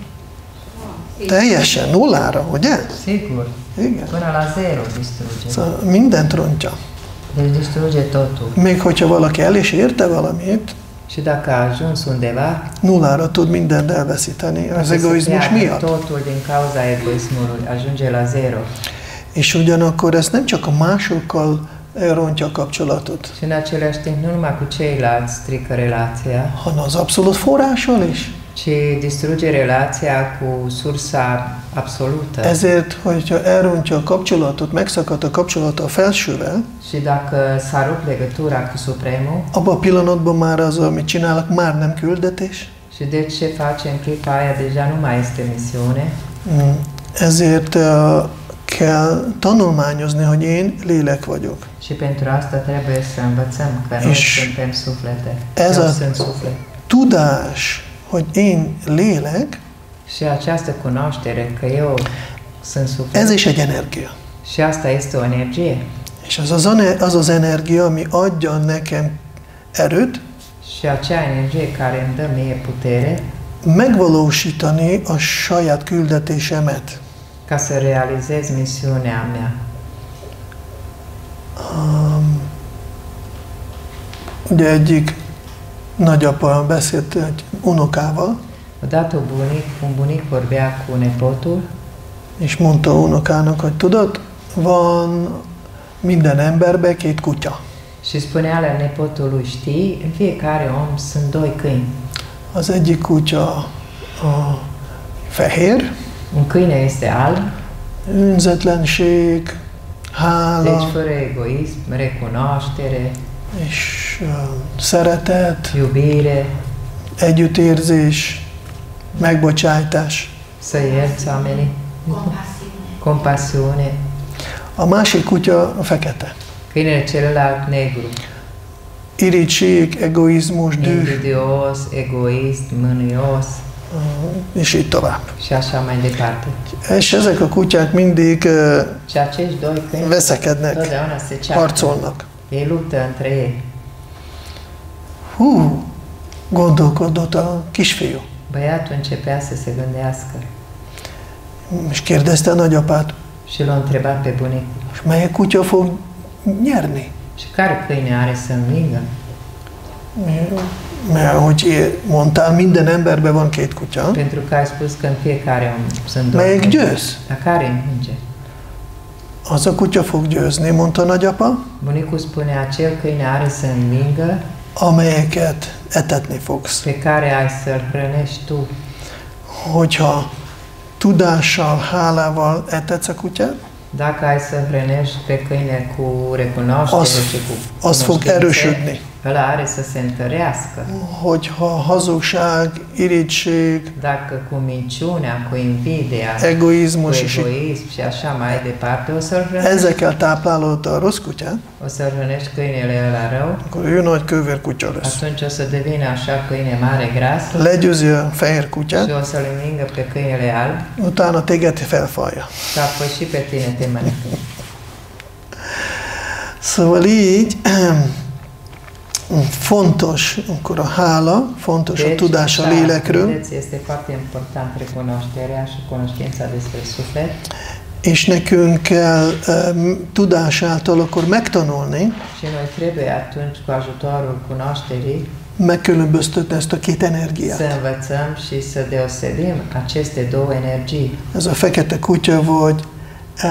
Teljesen, nullára, ugye? Sigur. Igen. Până la zero distruge. Szóval mindent rontja. Deci distruge totul. Még hogyha valaki el is érte valamit, Și dacă a ajuns undeva, nullára tud mindent elveszíteni az egoizmus miatt. totul din cauza egoismului, ajunge la zero. És ugyanakkor ezt nem csak a másokkal rontja a kapcsolatot, Și în același timp, nu numai cu ceilalți strică relația, hanem az abszolút forrással is. ci distruge relația cu sursa absolută. Ezért, hogyha elrontja a kapcsolatot, megszakad a kapcsolata a felsővel, Și dacă s-a rupt legătura cu Supremul, abban a pillanatban már az, amit csinálok, már nem küldetés. și de ce face în clipa aia deja nu mai este misiune, Mm. Ezért uh, kell tanulmányozni, hogy én lélek vagyok. și pentru asta trebuie să învățăm És suntem suflete. ez a-. Tudás, hogy én lélek, Și această cunoaștere că eu sunt suflet, ez is egy energia. și asta este o energie. És az az, az az energia, ami adja nekem erőt, Și acea energie care îmi dă mie putere, megvalósítani a saját küldetésemet. Ca să realizez misiunea mea. Um, ugye egyik nagyapa beszélt egy unokával, Odată un bunic, un bunic vorbea cu nepotul és mondta unokának, hogy tudod, van minden emberbe két kutya. și spunea la nepotului, știi, în fiecare om sunt doi câini. Az egyik kutya a fehér, Un câine este alb, önzetlenség, deci hála fără egoism, recunoaștere, és uh, szeretet, iubire, együttérzés, megbocsájtás. să ierți oamenii, compasiune. A másik kutya a fekete. Câinele celălalt negru, Irigység, egoizmus, düh, invidios, egoist, mânios és így tovább. și așa mai departe. És ezek a kutyák mindig veszekednek, harcolnak. Ei luptă între ei. Hú, gondolkodott a kisfiú, Băiatul începea să se gândească és kérdezte a nagyapát, și l-a întrebat pe bunicul. és melyik kutya fog nyerni? Și care câine are să Mert hogy mondtál, minden emberben van két kutya. Pentru că ai spus că în fiecare om sunt doi Melyik győz? Dar care învinge? Az a kutya fog győzni, mondta nagyapa, Bunicul spune, acel câine are să învingă amelyeket etetni fogsz. pe care ai să-l hrănești tu. Hogyha tudással, hálával etetsz a kutyát, Dacă ai să hrănești pe câine cu recunoaștere az, și cu az fog erősödni. Ăla are să se întărească. Hogyha hazugság, irigység, Dacă cu minciunea, cu invidia, cu egoizmus így egoism și așa mai departe, o să-l hrănești, ezekkel táplálod a rossz kutyát, o să hrănești câinele ăla rău, akkor ő nagy kövér kutya lesz. atunci o să devină așa câine mare gras Legyőzi a fehér și kutyát, o să-l învingă pe câinele alb utána téged felfalja. și apoi și pe tine te mănâncă. Szóval így fontos, akkor a hála, fontos a tudás a lélekről, és nekünk kell um, tudás által akkor megtanulni, megkülönböztetni ezt a két energiát. Ez a fekete kutya vagy e,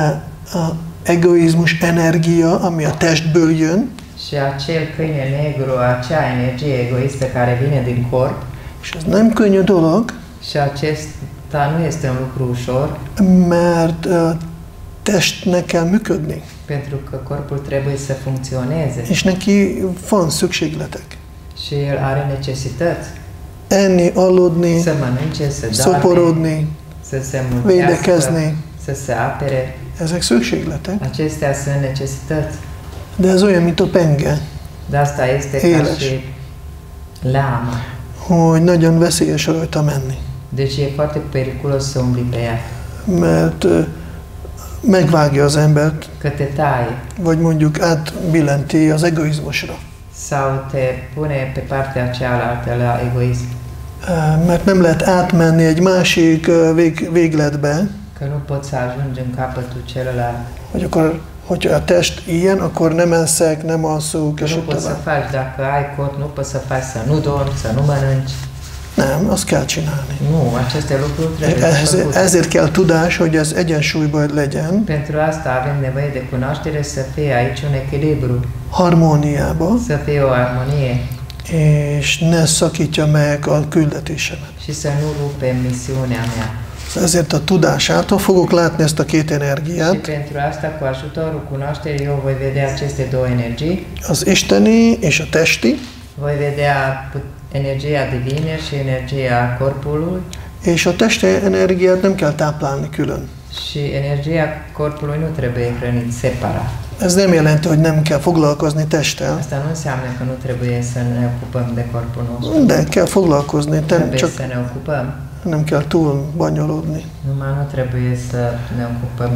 a egoizmus energia, ami a testből jön, Și acel câine negru, acea energie egoistă care vine din corp, és ez nem könnyű dolog, și acesta nu este un lucru ușor, mert a testnek kell működni, pentru că corpul trebuie să funcționeze és neki van szükségletek. și el are necesități Enni, aludni, să mănânce, să szoporodni, să se védekezni, să se apere. ezek szükségletek. Acestea sunt necesități. De ez olyan, mint a penge, De asta este ca Éles. și lama. hogy nagyon veszélyes rajta menni, Deci e foarte periculos să umbli pe ea, mert megvágja az embert, că te taie vagy mondjuk átbillenti az egoizmusra. sau te pune pe partea cealaltă la egoism. Mert nem lehet átmenni egy másik vég, végletbe, Că nu poți să ajungi în capătul celălalt. hogy akkor, hogyha a test ilyen, akkor nem eszek, nem alszok, Că és így tovább. faci, dacă ai corp, nu poți să faci să nu dormi, să nu mănânci. Nem, azt kell csinálni. Nu, aceste lucruri trebuie Ez, ezért kell tudás, hogy ez egyensúlyban legyen, Pentru asta avem nevoie de cunoaștere să fie aici un echilibru, harmóniába, să fie o armonie és ne szakítja meg a küldetésemet. și să nu rupe misiunea mea. Ezért a tudás által fogok látni ezt a két energiát, az isteni és a testi, voi vedea energia divină și energia corpului. És a testi energiát nem kell táplálni külön. și energia corpului nu trebuie hrănit separat. Ez nem jelenti, hogy nem kell foglalkozni testtel, Asta nu înseamnă că nu trebuie să ne ocupăm de corpul nostru. de kell foglalkozni, te, Trebuie csak să ne ocupăm, nem kell túl bonyolódni. Numai nu trebuie să ne ocupăm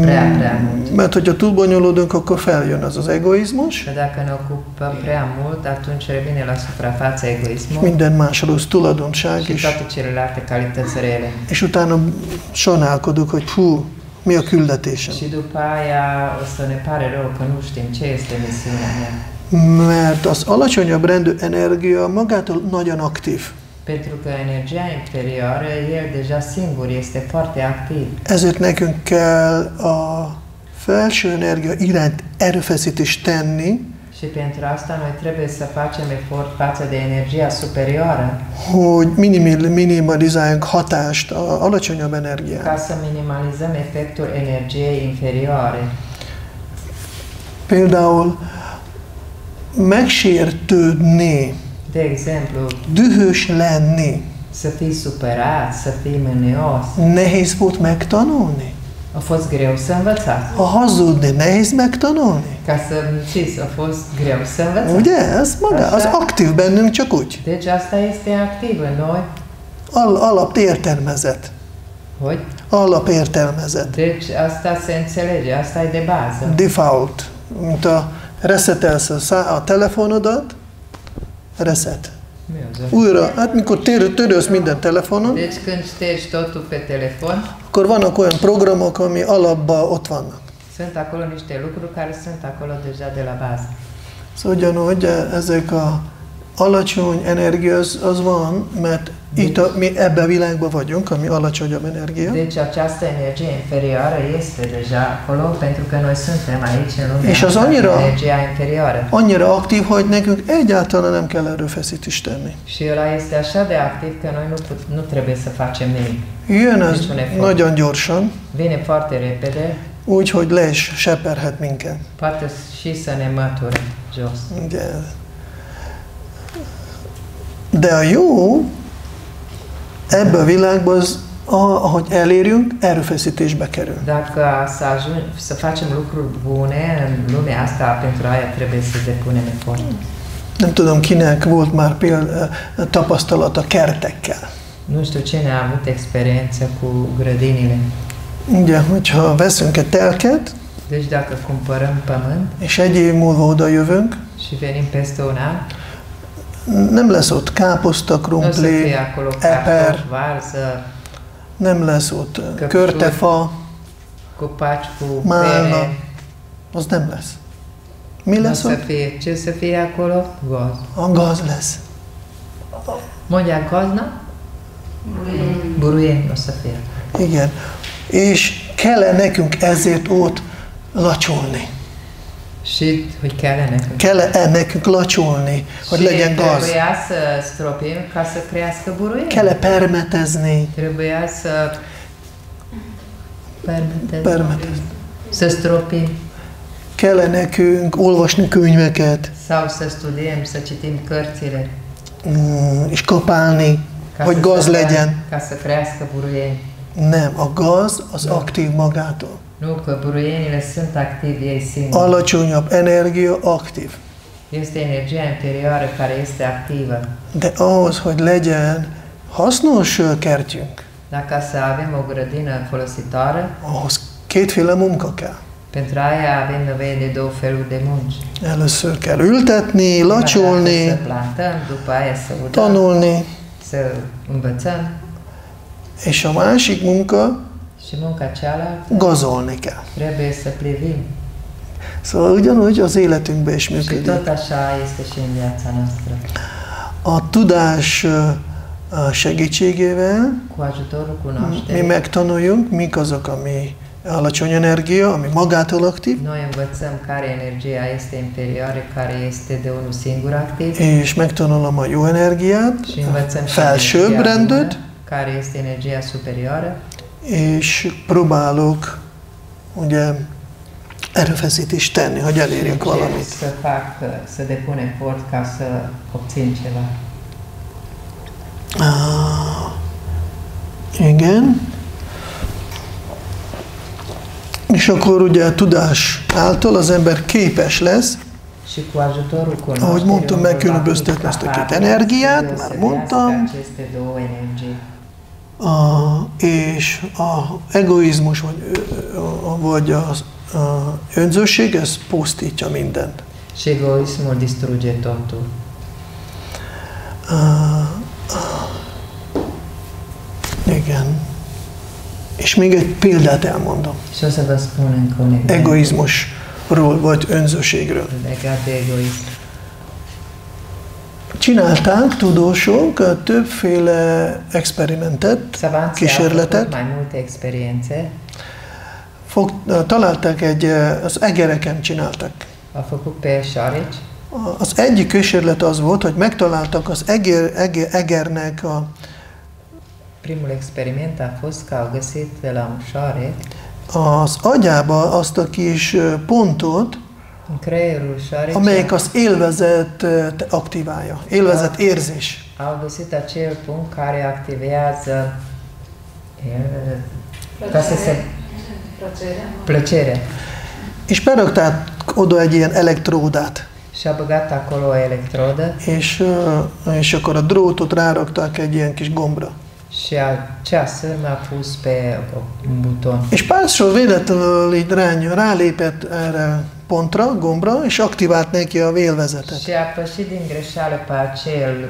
prea, prea mult. Mert hogyha túl bonyolódunk, akkor feljön az az egoizmus, Că dacă ne ocupăm prea mult, atunci revine la suprafață egoismul minden más rossz tulajdonság, și és, toate celelalte calități rele. és utána sajnálkodunk, hogy hú, mi a küldetésem. Și după aia o să ne pare rău că nu știm ce este misiunea mea. Mert az alacsonyabb rendű energia magától nagyon aktív. Pentru că energia interioară, el deja singur este foarte activ. Ezért nekünk kell a felső energia iránt erőfeszítést tenni, Și pentru asta noi trebuie să facem efort față de energia superioară hogy minimil, minimalizáljunk hatást a alacsonyabb energiára. ca să minimalizăm efectul energiei inferioare. Például megsértődni, De exemplu, dühös lenni, să fii supărat, să fii mânios. nehéz volt megtanulni. A fost greu să învățați. A hazudni nehéz megtanulni. Ca să știți, a fost greu să învățați. Ugye? Ez maga, az aktív bennünk csak úgy. Deci asta este activ în noi. Al, alap értelmezett. Hogy? Alap értelmezett. Deci asta se înțelege, asta e de bază. Default. Mint a resetelsz a, a telefonodat, reset. Mi az a- Újra, hát mikor tér, törölsz minden telefonon, Deci când ștergi totul pe telefon, akkor vannak olyan programok, ami alapban ott vannak. sunt acolo niște lucruri care sunt acolo deja de la bază. Szóval ugyanúgy ezek a alacsony energia az, az van, mert itt a, mi ebben a világban vagyunk, ami alacsonyabb energia, Deci această energie inferioară este deja acolo pentru că noi suntem aici în lumea És az annyira- energia inferioară. annyira aktív, hogy nekünk egyáltalán nem kell erőfeszítést tenni. Și ăla este așa de activ că noi nu, put, nu trebuie să facem nimic. Jön efort. nagyon gyorsan, Vine foarte repede, úgy, hogy le is seperhet minket. poate și să ne măture jos. Ugye. De a jó ebbe a világban az, ahogy elérjünk, erőfeszítésbe kerül. Dacă să, ajung, să facem lucruri bune în lumea asta, pentru aia trebuie să depunem efort. Nem tudom, kinek volt már példa, tapasztalata kertekkel. Nu știu cine a avut experiență cu grădinile. Ugye, hogyha veszünk egy telket, Deci dacă cumpărăm pământ és egy év múlva oda jövünk, și venim peste un an, nem lesz ott káposzta, krumpli, eper. nem lesz ott körtefa, Málna. az nem lesz. Mi lesz ott? Ce să fie acolo? Goz. A gaz lesz. Mondják gazna? Buruieni o să fie. Igen. És kell nekünk ezért ott lacsolni? Și hogy kellene. Kell-e nekünk lacsolni, hogy legyen gaz? trebuia să stropim ca să crească buruieni. Kell-e permetezni? Trebuia să permetezni. Permetezni. Să stropim nekünk olvasni könyveket, sau să studiem, să citim cărțile mm, és kapálni, ca, hogy gaz legyen? ca să crească buruieni. Nem, a gaz az aktív magától. Alacsonyabb energia aktív. Este energia interioară care este activă. De ahhoz, hogy legyen hasznos kertjünk, Dar ca să avem o grădină folositoare, ahhoz kétféle munka kell. pentru aia avem nevoie de două feluri de munci. Először kell ültetni, lacsolni, Să plantăm, după aia să udăm, tanulni, să învățăm és a másik munka și munca cealaltă gazolni kell. trebuie să privim. Szóval ugyanúgy az életünkben is Și működik. tot așa este și în viața noastră. A tudás segítségével mi megtanuljuk, mik azok, ami alacsony energia, ami magától aktív, noi învățăm care energia este interioară, care este de unul singur activ és megtanulom a jó energiát, felsőbb care este energia superioară és próbálok ugye erőfeszítést tenni, hogy elérjek valamit. să fac, să depun efort ca să obțin ceva. Ah, igen. És akkor ugye a tudás által az ember képes lesz, Ahogy mondtam, megkülönböztetni ezt a két energiát, már mondtam. A, és a egoizmus vagy, vagy a, a önzőség, ez pusztítja mindent. Și egoismul distruge totul. Uh, igen. És még egy példát elmondom. Și o să vă spun încă un exemplu Egoizmusról vagy önzőségről. legat de egoism. Csinálták tudósok többféle experimentet, kísérletet, fog, találtak egy, az egereken csináltak. pe șorici Az egyik kísérlet az volt, hogy megtaláltak az eger, eger, egernek a, Primul experiment a fost că au găsit de la un az agyába azt a kis pontot, amelyik az élvezet aktiválja, élvezet érzés. au găsit acel punct care activează se Plăcerea. plăcere. És berakták oda egy ilyen elektródát, Și a băgat acolo o electrodă és, és akkor a drótot rárakták egy ilyen kis gombra. și acea sârmă a pus pe un buton. És párszor véletlenül így rány, rálépett erre pontra, gombra, és aktivált neki a vélvezetet. Și a pășit din greșeală pe acel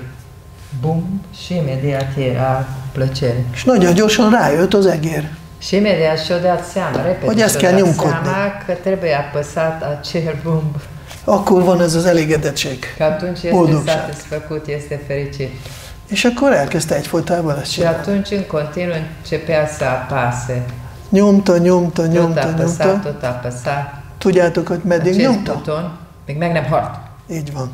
bum și imediat era plăcere. És nagyon gyorsan rájött az egér. Și imediat și-o dat seama, repede Hogy ezt kell nyomkodni. seama că trebuie apăsat acel bumb. Akkor van ez az elégedettség. Că atunci este Boldogság. satisfăcut, este fericit. És akkor elkezdte egyfolytában ezt Și csinálni. atunci în continuu începea să apase. Nyomta, nyomta, Tot nyomta, apăsa, nyomta. tot apăsa. Tudjátok, hogy meddig Acest nyomta? buton, még meg nem halt. Így van.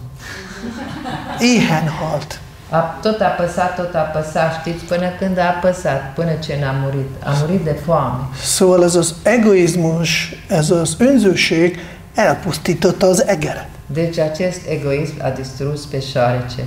Éhen halt. A, tot apăsa, tot apăsa, știți, până când a apăsat, până ce n-a murit. A murit de foame. Szóval ez az egoizmus, ez az önzőség elpusztította az egeret. Deci acest egoism a distrus pe șoarece.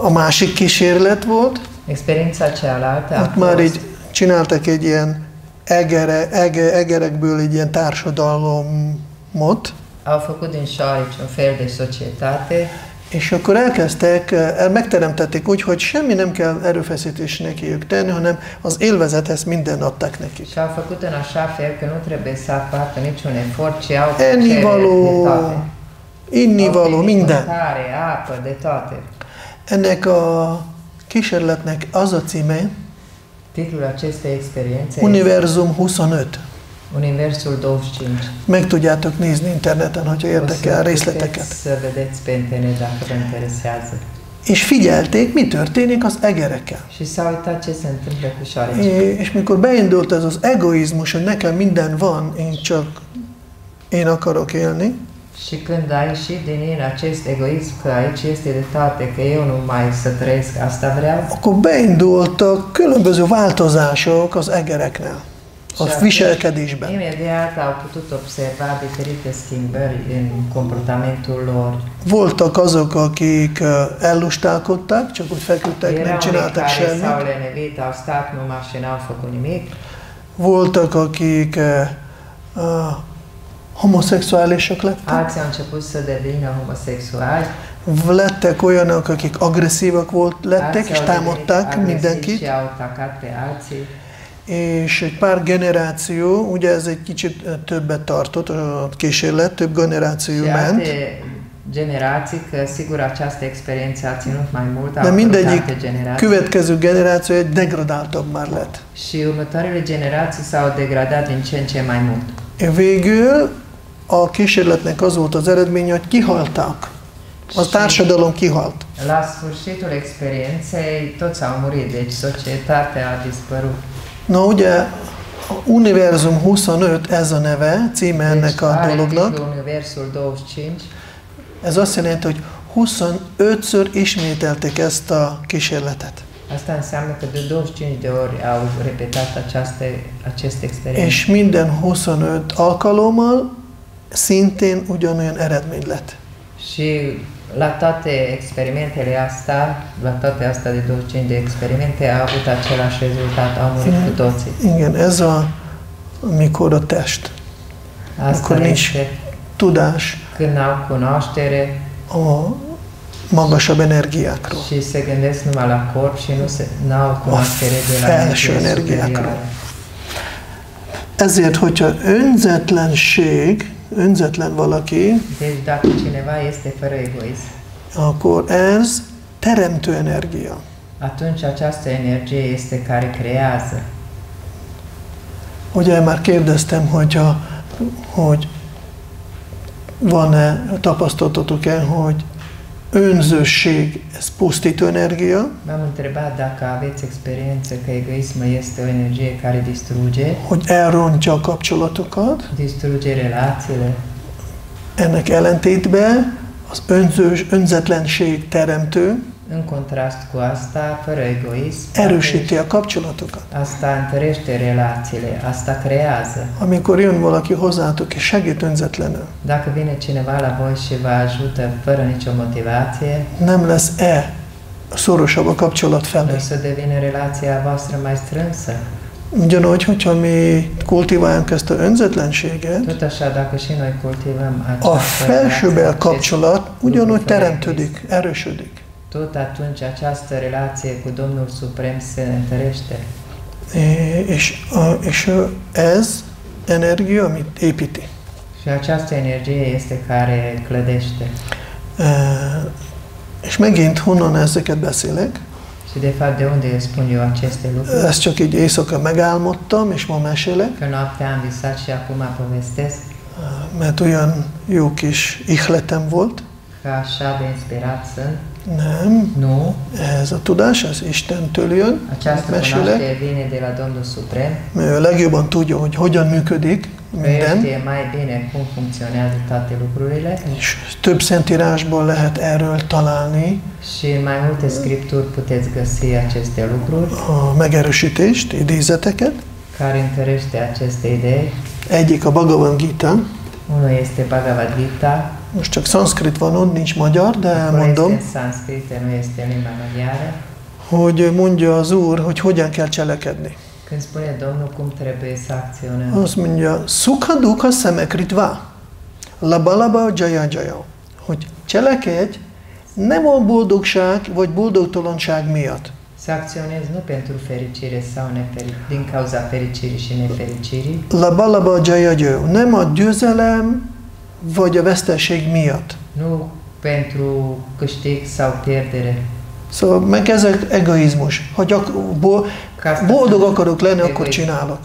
A másik kísérlet volt, Experiența cealaltă a ott már így csináltak egy ilyen egere, ege, egerekből egy ilyen társadalomot, au făcut din șoareci un fel de societate és akkor elkezdtek, el megteremtették úgy, hogy semmi nem kell erőfeszítés nekiük tenni, hanem az élvezethez mindent adtak nekik. și au făcut în așa fel că nu trebuie să facă niciun efort, ci au Ennivaló, innivaló, minden. Mâncare, apă, de toate. Ennek a kísérletnek az a címe, Titlul acestei experiențe Univerzum 25. Universul 25. Meg tudjátok nézni interneten, hogyha érdekel să részleteket. să vedeți pe internet dacă vă interesează. És figyelték, mi történik az egerekkel. Și s-a uitat ce se întâmplă cu șoarecii. És mikor beindult ez az egoizmus, hogy nekem minden van, én csak én akarok élni, Și când a ieșit din el acest egoism că aici este de toate, că eu nu mai să trăiesc, asta vreau, akkor beindultak különböző változások az egereknél, a viselkedésben. Imediat au putut observa diferite schimbări în comportamentul lor. Voltak azok, akik ellustálkodtak, csak úgy feküdtek, nem Erau unii csináltak semmit. lenevit, au stat numai și n-au făcut nimic. Voltak, akik ö, homoszexuálisok lettek. Alții au început să devină homosexuali. Lettek olyanok, akik agresszívak volt, lettek, alții és devenit támadták mindenkit. És egy pár generáció, ugye ez egy kicsit ö, többet tartott, a kísérlet, több generáció ment, alte generații, că sigur această experiență a ținut mai mult, de mindegyik generații. következő generáció egy degradáltabb már lett. Și următoarele generații s-au degradat din ce în ce mai mult. Végül a kísérletnek az volt az eredménye, hogy kihaltak. A társadalom kihalt. La sfârșitul experienței toți au murit, deci societatea a dispărut. Na ugye, Univerzum 25 ez a neve, címe ennek a dolognak. titlul Universul 25 Ez azt jelenti, hogy 25-ször ismételték ezt a kísérletet. Asta înseamnă că de 25 de ori au repetat această, acest experiment. És minden 25 alkalommal szintén ugyanolyan eredmény lett. Și la toate experimentele astea, la toate astea de 25 de experimente, a avut același rezultat, au murit cu toții. Igen, ez a, amikor a test, Asta Akkor nincs tudás, când au cunoaștere, a magasabb energiákról. și se gândesc numai la corp și nu se, n-au cunoaștere de la felső energiákról. Ezért, hogyha önzetlenség, önzetlen valaki, Deci dacă cineva este fără egoism, akkor ez teremtő energia. atunci această energie este care creează. Ugye már kérdeztem, hogyha, hogy van-e, tapasztaltatok-e, hogy önzőség, ez pusztító energia, M-am întrebat dacă aveți experiență că egoismul este o energie care distruge, hogy elrontja a kapcsolatokat, distruge relațiile. ennek ellentétben az önzős, önzetlenség teremtő, În contrast cu asta, fără egoism, erősíti a kapcsolatokat. asta întărește relațiile, asta creează. Amikor jön valaki hozzátok és segít önzetlenül, Dacă vine cineva la voi și vă ajută fără nicio motivație, nem lesz-e szorosabb a kapcsolat felé. să devină relația voastră mai strânsă. Ugyanúgy, hogyha mi kultiváljuk ezt a önzetlenséget, a felsőbel kapcsolat ugyanúgy teremtődik, erősödik. Tot atunci această relație cu Domnul Suprem se întărește. É- És, a, és ö, ez energia, amit építi. Și această energie este care clădește. E, És megint honnan ezeket beszélek? Și de fapt, de unde îți spun eu aceste lucruri? Ezt csak így éjszaka megálmodtam, és ma mesélek, Că noaptea am visat și acum povestesc mert olyan jó kis ihletem volt. că așa de inspirat sunt. Nem, Nu, ez a tudás, ez Istentől jön, această mesélek, cunoaștere vine de la Domnul Suprem, ő legjobban tudja, hogy hogyan működik minden, mai bine cum funcționează toate lucrurile és több szentírásból lehet erről találni. Și în mai multe scripturi puteți găsi aceste lucruri. A megerősítést, idézeteket. care întărește aceste idei. Egyik a Bhagavad Gita, Unul este Bhagavad Gita, most csak szanszkrit van ott, nincs magyar, de elmondom, hogy mondja az Úr, hogy hogyan kell cselekedni. Când spune Domnul cum trebuie să acționăm, Azt mondja, sukha dukha szemekritva, laba laba jaya jaya, hogy cselekedj nem a boldogság vagy boldogtalanság miatt, să acționezi nu pentru fericire sau neferi, din cauza fericirii și nefericirii, laba laba jaya jaya, nem a győzelem vagy a veszteség miatt. nu pentru câștig sau pierdere. Szóval meg ezek egoizmus. Ha gyak, bo, boldog akarok lenni, akkor egoist. csinálok.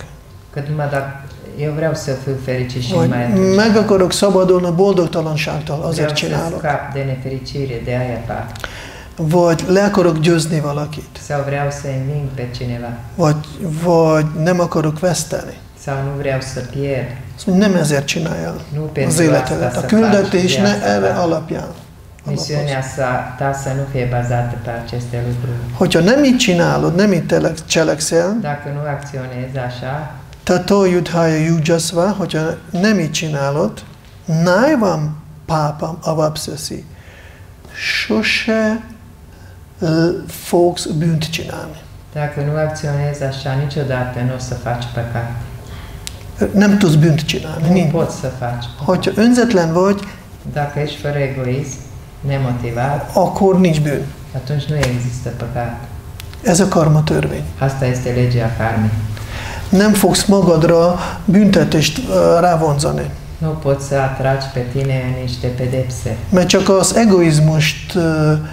Că numai dacă eu vreau să fiu fericit și Vagy mai atunci meg akarok szabadulni a boldogtalanságtól, azért vreau csinálok. scap de nefericire, de aia fac. Vagy le akarok győzni valakit. Sau vreau să înving pe cineva. Vagy, vagy nem akarok veszteni. Sau nu vreau să pierd. Azt mondja, nem ezért csinálja Nu az életedet. A küldetés ne erre alapján. Misiunea sa, ta să nu fie bazată pe aceste lucruri. Hogyha nem így csinálod, nem így cselekszel, Dacă nu acționezi așa, tato yudhaya yujasva, hogyha nem így csinálod, naivam pápam avapszeszi. Sose fogsz bűnt csinálni. dacă nu acționezi așa, niciodată nu o să faci păcat. Nem tudsz bűnt csinálni. Nincs. poți să faci. Hogyha önzetlen vagy, Dacă ești fără egoism, nemotivat, akkor nincs bűn. atunci nu există păcat. Ez a karma törvény. Asta este legea karmei. Nem fogsz magadra büntetést rávonzani. Nu poți să atragi pe tine niște pedepse, Mert csak az egoizmust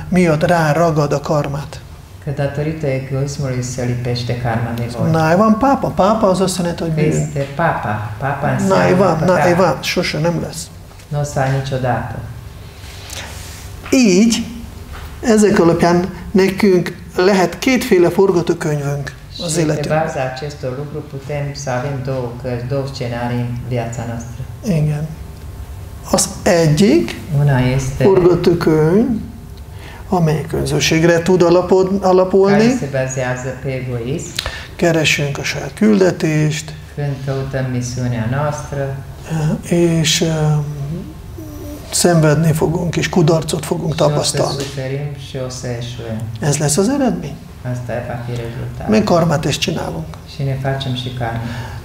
miatt ráragad a karmát. Că datorită egoismului se lipește karma de voi. Naivan pápa. Pápa az azt jelenti, hogy bűn. este papa. Papa înseamnă Naivan, naivan. Sose nem lesz. Nu o să ai niciodată. Így, ezek alapján nekünk lehet kétféle forgatókönyvünk az életünkben. baza acestor lucruri putem să avem două cărți, două scenarii în viața noastră. Igen. Az egyik Una este forgatókönyv, amely közösségre tud alapod, alapulni, keresünk a saját küldetést, és um, szenvedni fogunk, és kudarcot fogunk tapasztalni. Ez lesz az eredmény. Meg karmát is csinálunk.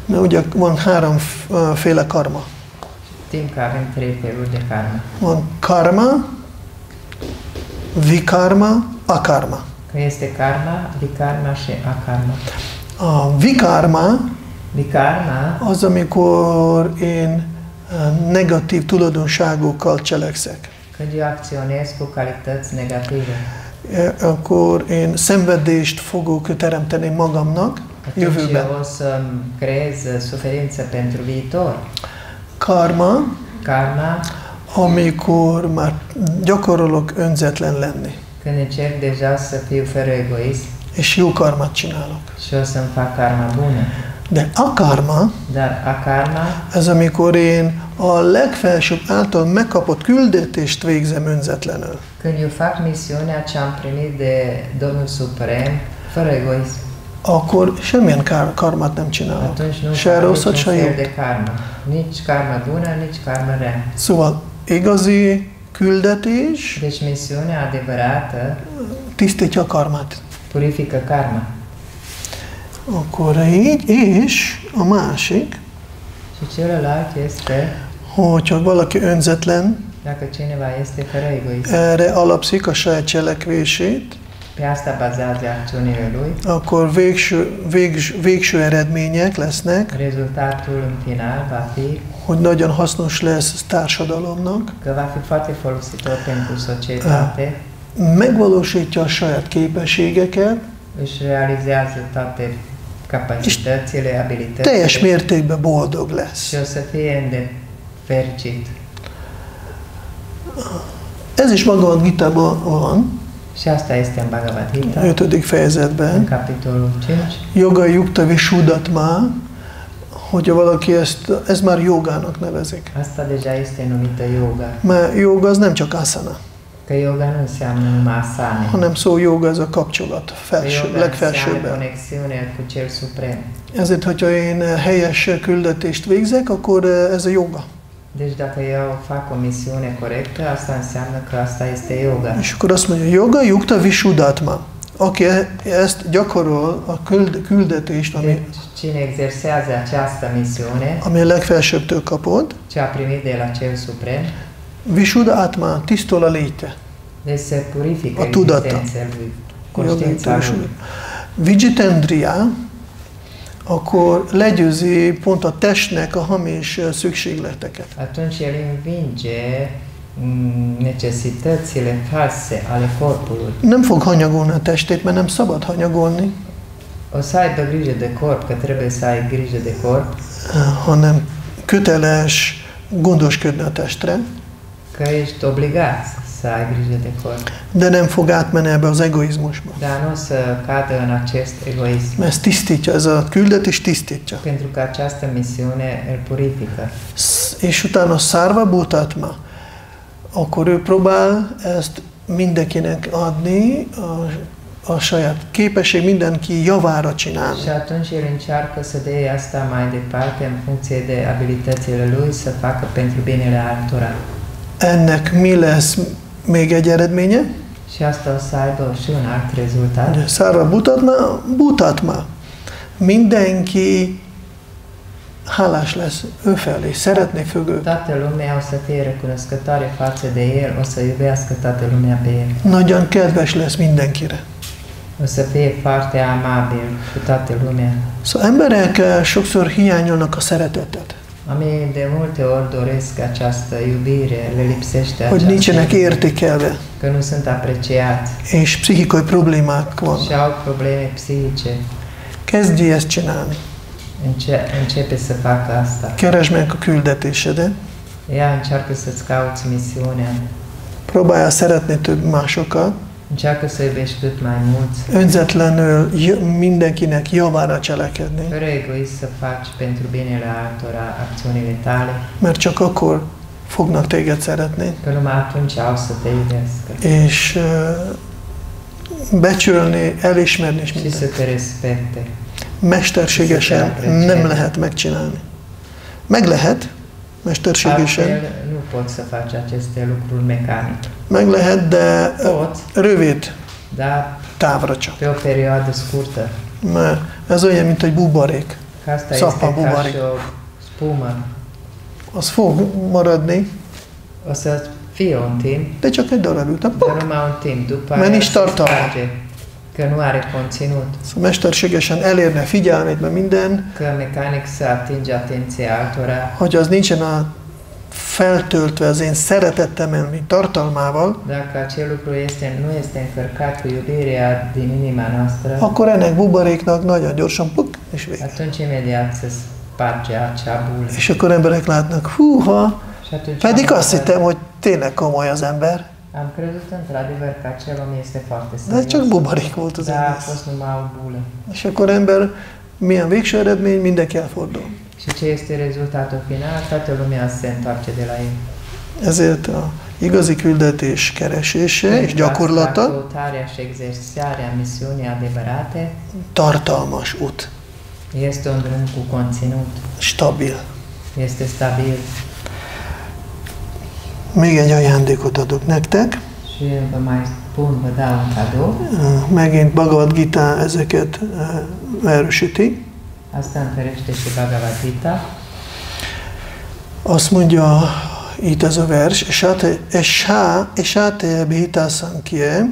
Mert ugye van háromféle karma. Van karma, vikarma, akarma. Că este karma, vikarma și akarma. A vikarma Vikarma az, amikor én eh, negatív tulajdonságokkal cselekszek. când eu acționez cu calități negative. Akkor én szenvedést fogok teremteni magamnak Atunci jövőben. eu o să creez suferință pentru viitor. Karma, Karma, amikor már gyakorolok önzetlen lenni, când încerc deja să fiu fără egoism és jó karmát csinálok. și o să-mi fac karma bună. De a karma, Dar akarma ez amikor én a legfelsőbb által megkapott küldetést végzem önzetlenül. când eu fac misiunea ce am primit de Domnul Suprem, fără egoism, Akkor semmilyen kár, karmát nem csinálok. Se rosszat, se jót. karma. Nici karma bună, nici karma rea. Szóval igazi küldetés Deci misiunea adevărată tisztítja a karmát. purifică karma. Akkor így, és a másik, Și celălalt este, hogyha valaki önzetlen, dacă cineva este fără egoism, erre alapszik a saját cselekvését, pe asta bazează acțiunile lui, akkor végső, végs, végső eredmények lesznek, rezultatul în final va fi hogy nagyon hasznos lesz társadalomnak, că va fi foarte folositor pentru societate, megvalósítja a saját képességeket, își realizează toate capacitățile, abilitățile teljes mértékben boldog lesz. și o să fie de fericit. Ez is Bhagavad Gita-ban van, Și asta este în Bhagavad Gita, 5. în fejezetben. capitolul 5. Yoga Yukta Visudatma, hogyha valaki ezt, ez már jogának nevezik. Asta deja este numită yoga. Mert joga az nem csak asana, Că yoga nu înseamnă numai asane. hanem szó joga ez a kapcsolat, felső, legfelsőbben. Ezért, hogyha én helyes küldetést végzek, akkor ez a joga. Deci dacă eu fac o misiune corectă, asta înseamnă că asta este yoga. És akkor azt mondja, yoga yukta visudatma. Aki e- ezt gyakorol, a küld, küldetést, ami, cine exersează această misiune, ami a legfelsőbbtől kapod, ce a primit de la Cel Suprem, Visuddha Atma, tisztul a léte. deci se purifică A tudata. lui, conștiința. Vijitendriya, akkor legyőzi pont a testnek a hamis szükségleteket. Atunci el învinge necesitățile false ale corpului. Nem fog hanyagolni a testét, mert nem szabad hanyagolni, O să aibă grijă de corp, că trebuie să ai grijă de corp, hanem köteles gondoskodni a testre, că ești obligat să ai grijă de corp. de nem fog átmenni ebbe az egoizmusba. Dar nu să cadă în acest egoism, Mert ez tisztítja, ez a küldetés tisztítja. pentru că această misiune îl purifică. Sz- És utána Szárva Bhutatma, akkor ő próbál ezt mindenkinek adni, a, a saját képesség mindenki javára csinálni. Și atunci el încearcă să dea asta mai departe în funcție de abilitățile lui, să facă pentru binele altora. Ennek mi lesz még egy eredménye? Și asta o să aibă și un alt rezultat. Ugye, Szárva Bhutatma, Bhutatma. Mindenki hálás lesz ő felé, szeretné fog őt. Toată lumea o să fie recunoscătoare față de el, o să iubească toată lumea pe el. Nagyon kedves lesz mindenkire. O să fie foarte amabil cu toată lumea. Szóval emberek eh, sokszor hiányolnak a szeretetet, Oamenii de multe ori doresc această iubire, le lipsește hogy nincsenek értékelve, că nu sunt apreciați és pszichikai problémák și vannak. au probleme psihice. Kezdj ezt csinálni. Înce- începe să facă asta. Keresd meg a küldetésedet, Ea încearcă să-ți cauți misiunea, próbálj szeretni több másokat, încearcă să iubești cât mai mulți, önzetlenül mindenkinek javára cselekedni, fără egoist să faci pentru binele altora acțiunile tale, mert csak akkor fognak téged szeretni, că numai atunci au să te iubească. És ö, becsülni, elismerni és și să mindent. te respecte. Mesterségesen nem lehet megcsinálni. Meg lehet, mesterségesen, meg lehet, de rövid távra csak. Mert ez olyan, mint egy buborék. O spumă. Az fog maradni, de csak egy darab után. Mert nincs tartalma. Szóval mesterségesen elérne figyelmét, mert minden, hogy az nincsen a feltöltve az én szeretettem, mint tartalmával, akkor ennek buboréknak nagyon gyorsan puk, és vége. És akkor emberek látnak, húha, pedig azt hittem, hogy tényleg komoly az ember, am crezut într-adevăr că acel om este foarte de serios. csak buborék volt az Dar a egész. fost numai o bulă. És akkor ember, milyen végső eredmény, mindenki elfordul. Și ce este rezultatul final? Toată lumea se întoarce de la el. Ezért a igazi küldetés keresése és gyakorlata tartalmas út, este un drum cu conținut, stabil. este stabil. Még egy ajándékot adok nektek. Megint Bhagavad Gita ezeket erősíti. Asta întărește și Bhagavad Gita. Azt mondja itt ez a vers, Esate, Esha, Esate Bhita Sankhye,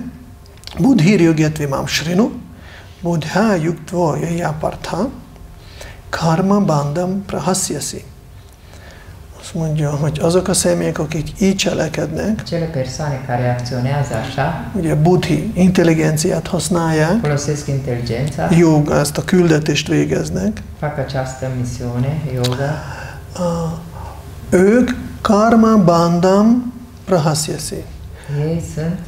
Budhir Yogyatrimam Shrinu, Budha Yuktva Yapartha, Karma Bandam Prahasyasi. Azt mondja, hogy azok a személyek, akik így cselekednek, Cele persoane care acționează așa, ugye buddhi, intelligenciát használják, folosesc inteligența, joga, ezt a küldetést végeznek, fac această misiune, yoga, a, ők karma bandam prahasyasi. ei sunt,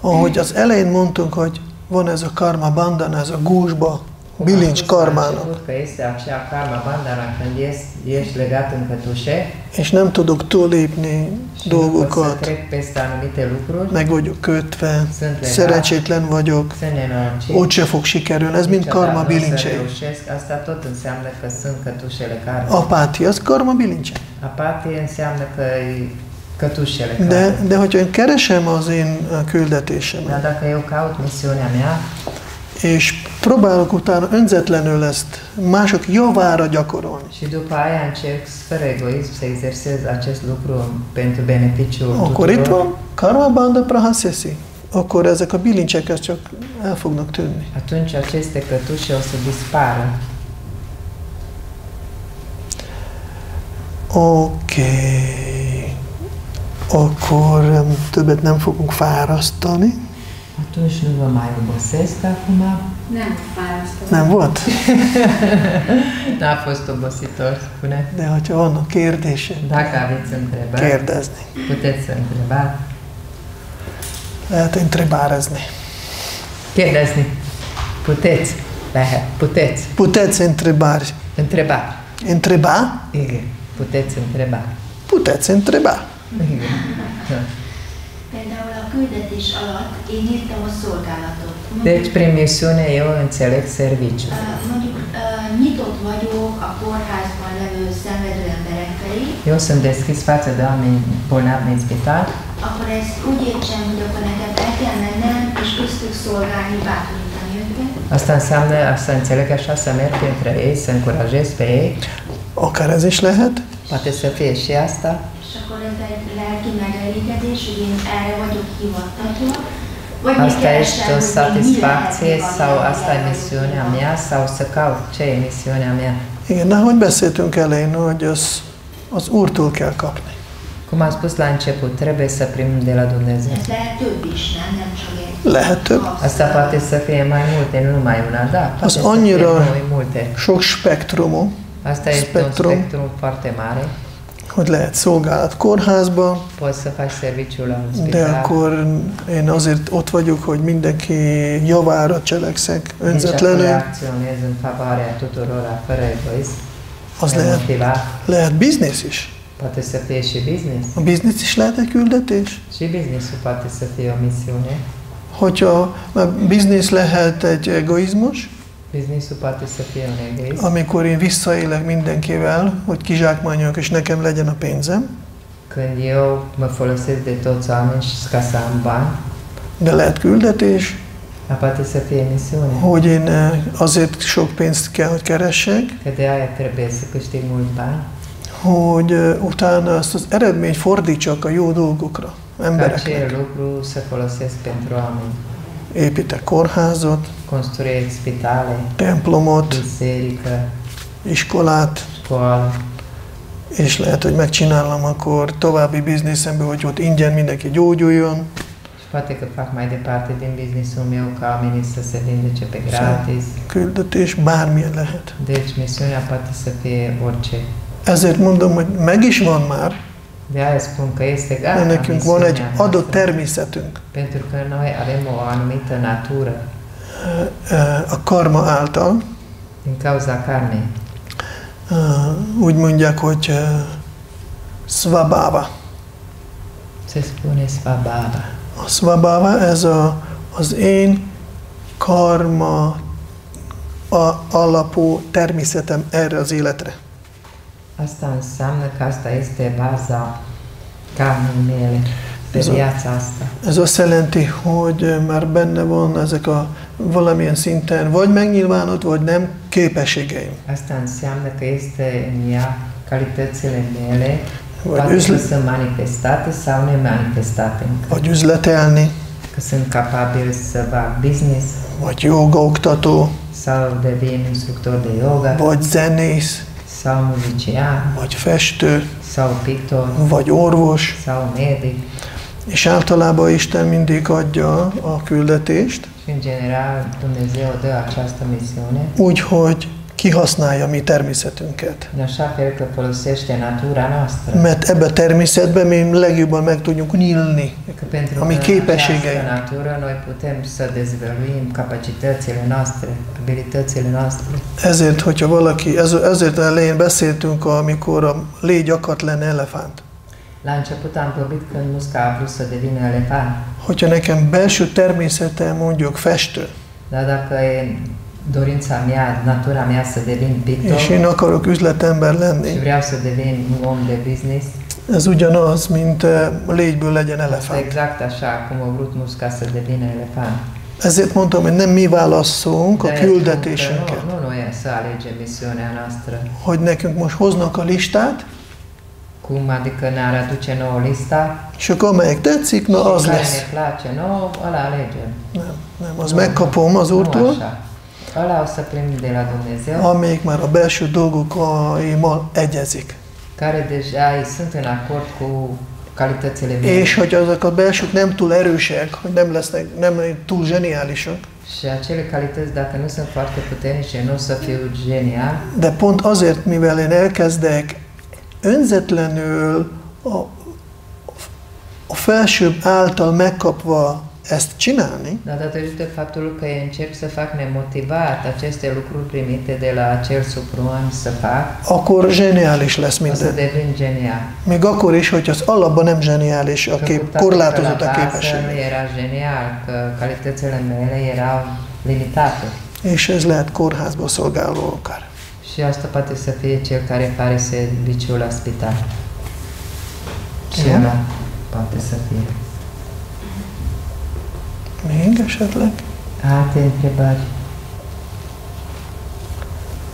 Ahogy az elején mondtunk, hogy van ez a karma bandana, ez a gúzsba, la karmának, és nem tudok să dolgokat, meg vagyok kötve, szerencsétlen vagyok, ott se fog sikerülni, ez mind karma bilincsei. Apátia, az karma e cătușele De, de hogyha én keresem az én küldetésemet, és próbálok utána önzetlenül ezt mások javára gyakorolni, și după aia încerc fără egoism să exersez acest lucru pentru beneficiul akkor itt van karma banda prahasyasi. Akkor ezek a bilincsek ez csak el fognak tűnni. atunci aceste cătușe o să dispară. Oké. Akkor em, többet nem fogunk fárasztani. Atunci nu vă mai obosesc acum. Nem fárasztó. Nem volt? N-a fost obositor, spune. De hogyha vannak kérdések, Dacă aveți întrebări, kérdezni. puteți să întrebați. Lehet întrebárezni. Kérdezni. Puteți. Lehet. Puteți. Puteți întrebari. Întreba. Întreba? Igen. Puteți întreba. Puteți întreba. Igen. Küldetés alatt én írtam a szolgálatot. Deci, prin misiune, eu înțeleg serviciu. Ö, Mondjuk nyitott vagyok a kórházban levő szenvedő emberek felé, Eu sunt deschis față de oameni bolnavi din spital, akkor ezt úgy értsem, hogy akkor nekem el kell mennem és köztük szolgálni, bátorítani őket. Asta înseamnă să înțeleg așa, să merg între ei, să încurajez pe ei. Akár ez is lehet. Poate să fie și asta. És akkor ez egy lelki megelégedés, hogy én erre vagyok hivatatva. Asta este o satisfacție sau asta e misiunea mea sau să caut ce e misiunea mea. Igen, ahogy beszéltünk elején, hogy az, az Úrtól kell kapni. Cum am spus la început, trebuie să primim de la Dumnezeu. Ez lehet több is, nem? Nem csak egy. Lehet több. Asta poate să fie mai multe, nu numai una, da, Az annyira- multe. Sok spektrumú, Asta este un spectrum foarte mare. Hogy lehet szolgálat kórházba, de akkor én azért ott vagyok, hogy mindenki javára cselekszek önzetlenül. Az lehet, lehet biznisz is. Poate să fie și business. A biznisz is lehet egy küldetés. Și businessul poate să fie o misiune. Hogyha mert biznisz lehet egy egoizmus, Amikor én visszaélek mindenkivel, hogy kizsákmányolok és nekem legyen a pénzem, Când eu mă folosesc de toți oameni și ca să am bani, de lehet küldetés, dar poate să fie misiune. hogy én eh, azért sok pénzt kell, hogy keressek, Că de aia trebuie să câștig mult bani, hogy eh, utána azt az eredményt fordítsak a jó dolgokra, ca embereknek. acel lucru să folosesc pentru oameni. Építek kórházat, spitale, templomot, biserică, iskolát, școală és lehet, hogy megcsinálom akkor további bizniszembe, hogy ott ingyen mindenki gyógyuljon, poate că fac mai departe din businessul meu ca oamenii să se vindece pe gratis. küldetés, bármilyen lehet. Deci misiunea poate să fie orice. Ezért mondom, hogy meg is van már, De nekünk van egy adott természetünk Pentru că noi avem o anumită natură a karma által. din cauza karmei. Úgy mondják, hogy svabhava. Se spune svabhava. A svabhava, ez a, az én karma a, alapú természetem erre az életre. Asta înseamnă că asta este baza karmei mele pe Ez a-. Ez azt jelenti, hogy már benne van ezek a valamilyen szinten vagy megnyilvánult, vagy nem képességeim. Asta înseamnă că este în ea calitățile mele, Vagy, poate că üzle, sunt manifestate sau nemanifestate vagy üzletelni, Că sunt capabil să fac business. Vagy jogaoktató, sau devin instructor de yoga. Vagy zenész, sau muzician vagy festő, sau pictor vagy orvos, sau medic és általában Isten mindig adja a küldetést, și kihasználja mi természetünket. Mert ebbe a természetben mi legjobban meg tudjunk nyílni. Că pentru că Ami în képességei. această natură noi putem să dezvăluim capacitățile noastre, abilitățile noastre. Ezért, hogyha valaki, ez, ezért elején beszéltünk, amikor a légy akart lenni elefánt. La început am vorbit când musca a vrut să devină elefant, Hogyha nekem belső természetem mondjuk festő, dar dacă e dorința mea, natura mea să devin pictor és én akarok üzletember și lenni, vreau să devin un om de business, ez ugyanaz, mint eh, légyből legyen elefánt. exact așa cum a vrut musca să devină elefant. Ezért mondtam, hogy nem mi válasszunk a De că küldetésünket. Nu, nu alegem misiunea noastră. Hogy nekünk most hoznak a listát, Cum adică ne-ar aduce nouă lista és akkor amelyik tetszik, na și az care lesz. ne place nouă, ăla alegem. Nem, nem, az megkapom az Nu Úrtól, așa. Ăla o să primim de la Dumnezeu, amelyik már a belső dolgokaimmal egyezik. care deja sunt în acord cu calitățile mele. És hogy azok a belsők nem túl erősek, hogy nem lesznek, nem túl zseniálisak, Și acele calități, dacă nu sunt foarte puternice, nu o să fiu genial, de pont azért, mivel én elkezdek önzetlenül a, a felsőbb által megkapva ezt csinálni, dar datorită faptului că eu încerc să fac nemotivat aceste lucruri primite de la acel suprem să fac, akkor zseniális lesz o să minden. devin genial. Még akkor is, hogy az alapban nem zseniális, a kép, korlátozott a képesség. era genial, că calitățile mele erau limitate. És ez lehet kórházba szolgáló akár. Și asta poate să fie cel care face serviciul la spital. Și ăla poate să fie. Még esetleg? Alte întrebări?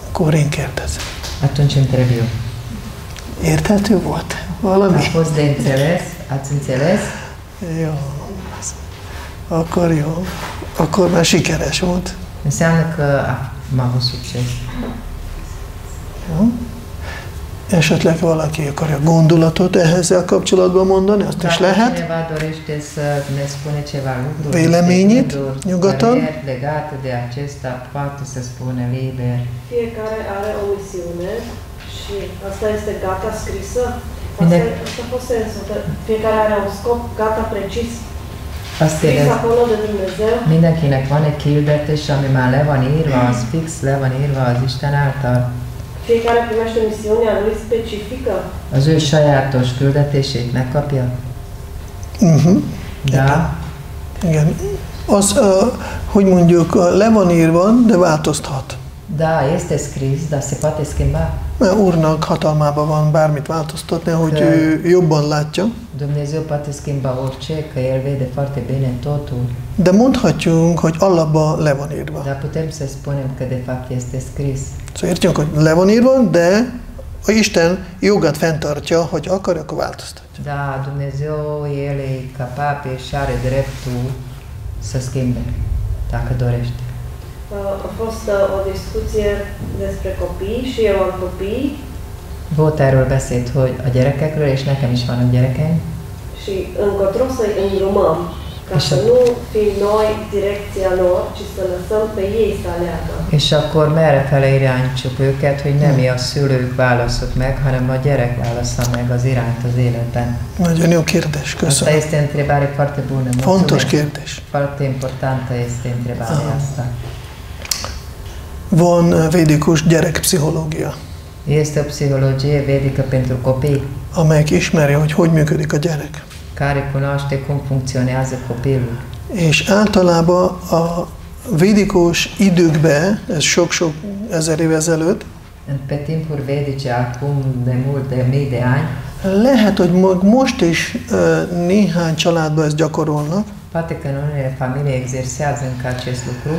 Akkor én kérdezem. Atunci întreb eu. Érthető volt? A Valami? fost de înțeles? Ați înțeles? Jó. Akkor jó. Akkor már sikeres volt. Înseamnă că am avut succes. Jó? Esetleg valaki akarja gondolatot ehhez kapcsolatban mondani, azt is lehet. Véleményét, nyugodtan. Fiecare are o misiune și asta este gata scrisă. Asta, asta a fost sensul, că fiecare are un scop gata precis, Azt Dumnezeu. mindenkinek van egy küldetés, ami már le van írva, az fix le van írva az Isten által. Fiecare primește misiunea lui specifică. Az ő sajátos küldetését megkapja. Uh-huh. Da, Igen. Az, uh, hogy mondjuk, uh, le van írva, de változhat. da, este scris, dar se poate schimba. Mert Úrnak hatalmában van bármit változtatni, hogy ő jobban látja. Dumnezeu poate schimba orice, că El vede foarte bine totul. De mondhatjunk, hogy alapban le van írva. Dar putem să spunem că de fapt este scris. Szóval értjünk, hogy le van írva, de A Isten jogát fenntartja, hogy akar, akkor változtatja. Da, Dumnezeu, El e capabil și are dreptul să schimbe, dacă dorește. A a fost uh, o discuție despre copii și eu am copii Volt erről beszélt, hogy a gyerekekről, és nekem is vannak gyerekeim, și încotro să-i îndrumăm, ca să nu fim noi direcția lor, ci să lăsăm pe ei să aleagă. és akkor merre fele irányítsuk őket, hogy nem mi a szülők válaszok meg, hanem a gyerek válassza meg az irányt az életben. Nagyon jó kérdés, Asta köszönöm. este o întrebare foarte bună. Fontos kérdés. Foarte importantă este întrebarea Ah. asta. Van védikus gyerekpszichológia, Este o psihologie vedică pentru copii amelyik ismeri, hogy hogy működik a gyerek. Care cunoaște cum funcționează copilul. És általában a védikus időkben, ez sok-sok ezer év ezelőtt, Pe timpuri vedice, acum de mult, de mii de ani, lehet, hogy mo- most is néhány családban ezt gyakorolnak, poate că în unele familii exersează încă acest lucru.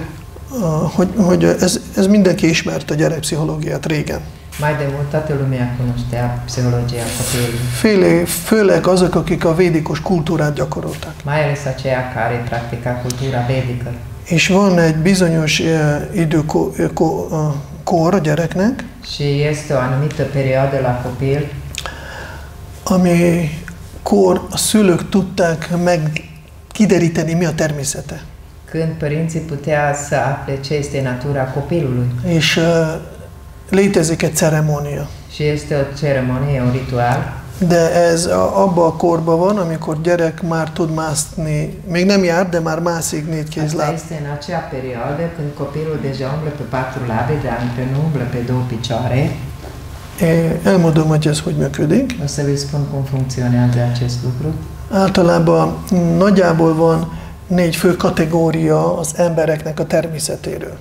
hogy, hogy ez, ez mindenki ismerte a gyerekpszichológiát régen. Mai de mult toată lumea cunoștea psihologia copilului, Főleg, főleg azok, akik a védikus kultúrát gyakorolták. mai ales aceia care practica cultura vedică. És van egy bizonyos uh, időkor a gyereknek, Și este o anumită perioadă la copil amikor a szülők tudták meg kideríteni, mi a természete. când părinții putea să afle ce este natura copilului. És uh, létezik egy ceremónia. Și este o ceremonie, un ritual, De ez a, abba a korba van, amikor gyerek már tud mászni, még nem jár, de már mászik négy Asta kézláb. este în acea perioadă când copilul deja umblă pe patru labe, dar încă nu umblă pe două picioare. Elmondom, hogy ez hogy működik. O să vi spun cum funcționează acest lucru. Általában nagyjából van négy fő kategória az embereknek a természetéről.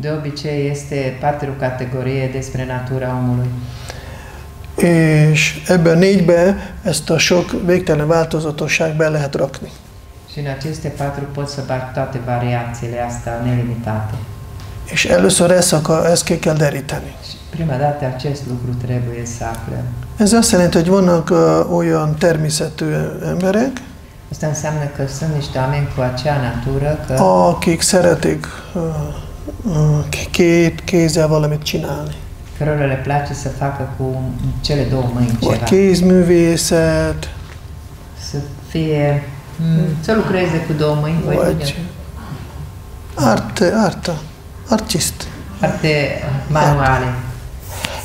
De obicei este patru categorie despre natura omului. És ebben a négybe ezt a sok végtelen változatosság be lehet rakni. Și în aceste patru pot să bag toate variațiile astea nelimitate. És először ezt, akar, ezt ki kell deríteni. Prima dată acest lucru trebuie să aflăm. Ez azt jelenti, hogy vannak uh, olyan természetű emberek, Asta înseamnă că sunt niște oameni cu acea natură că akik szeretik uh, két kézzel valamit csinálni. cărora le place să facă cu cele două mâini Vagy ceva. kézművészet, Să fie, să lucreze cu două mâini, vagy arte, arta, artist, Arte manuale.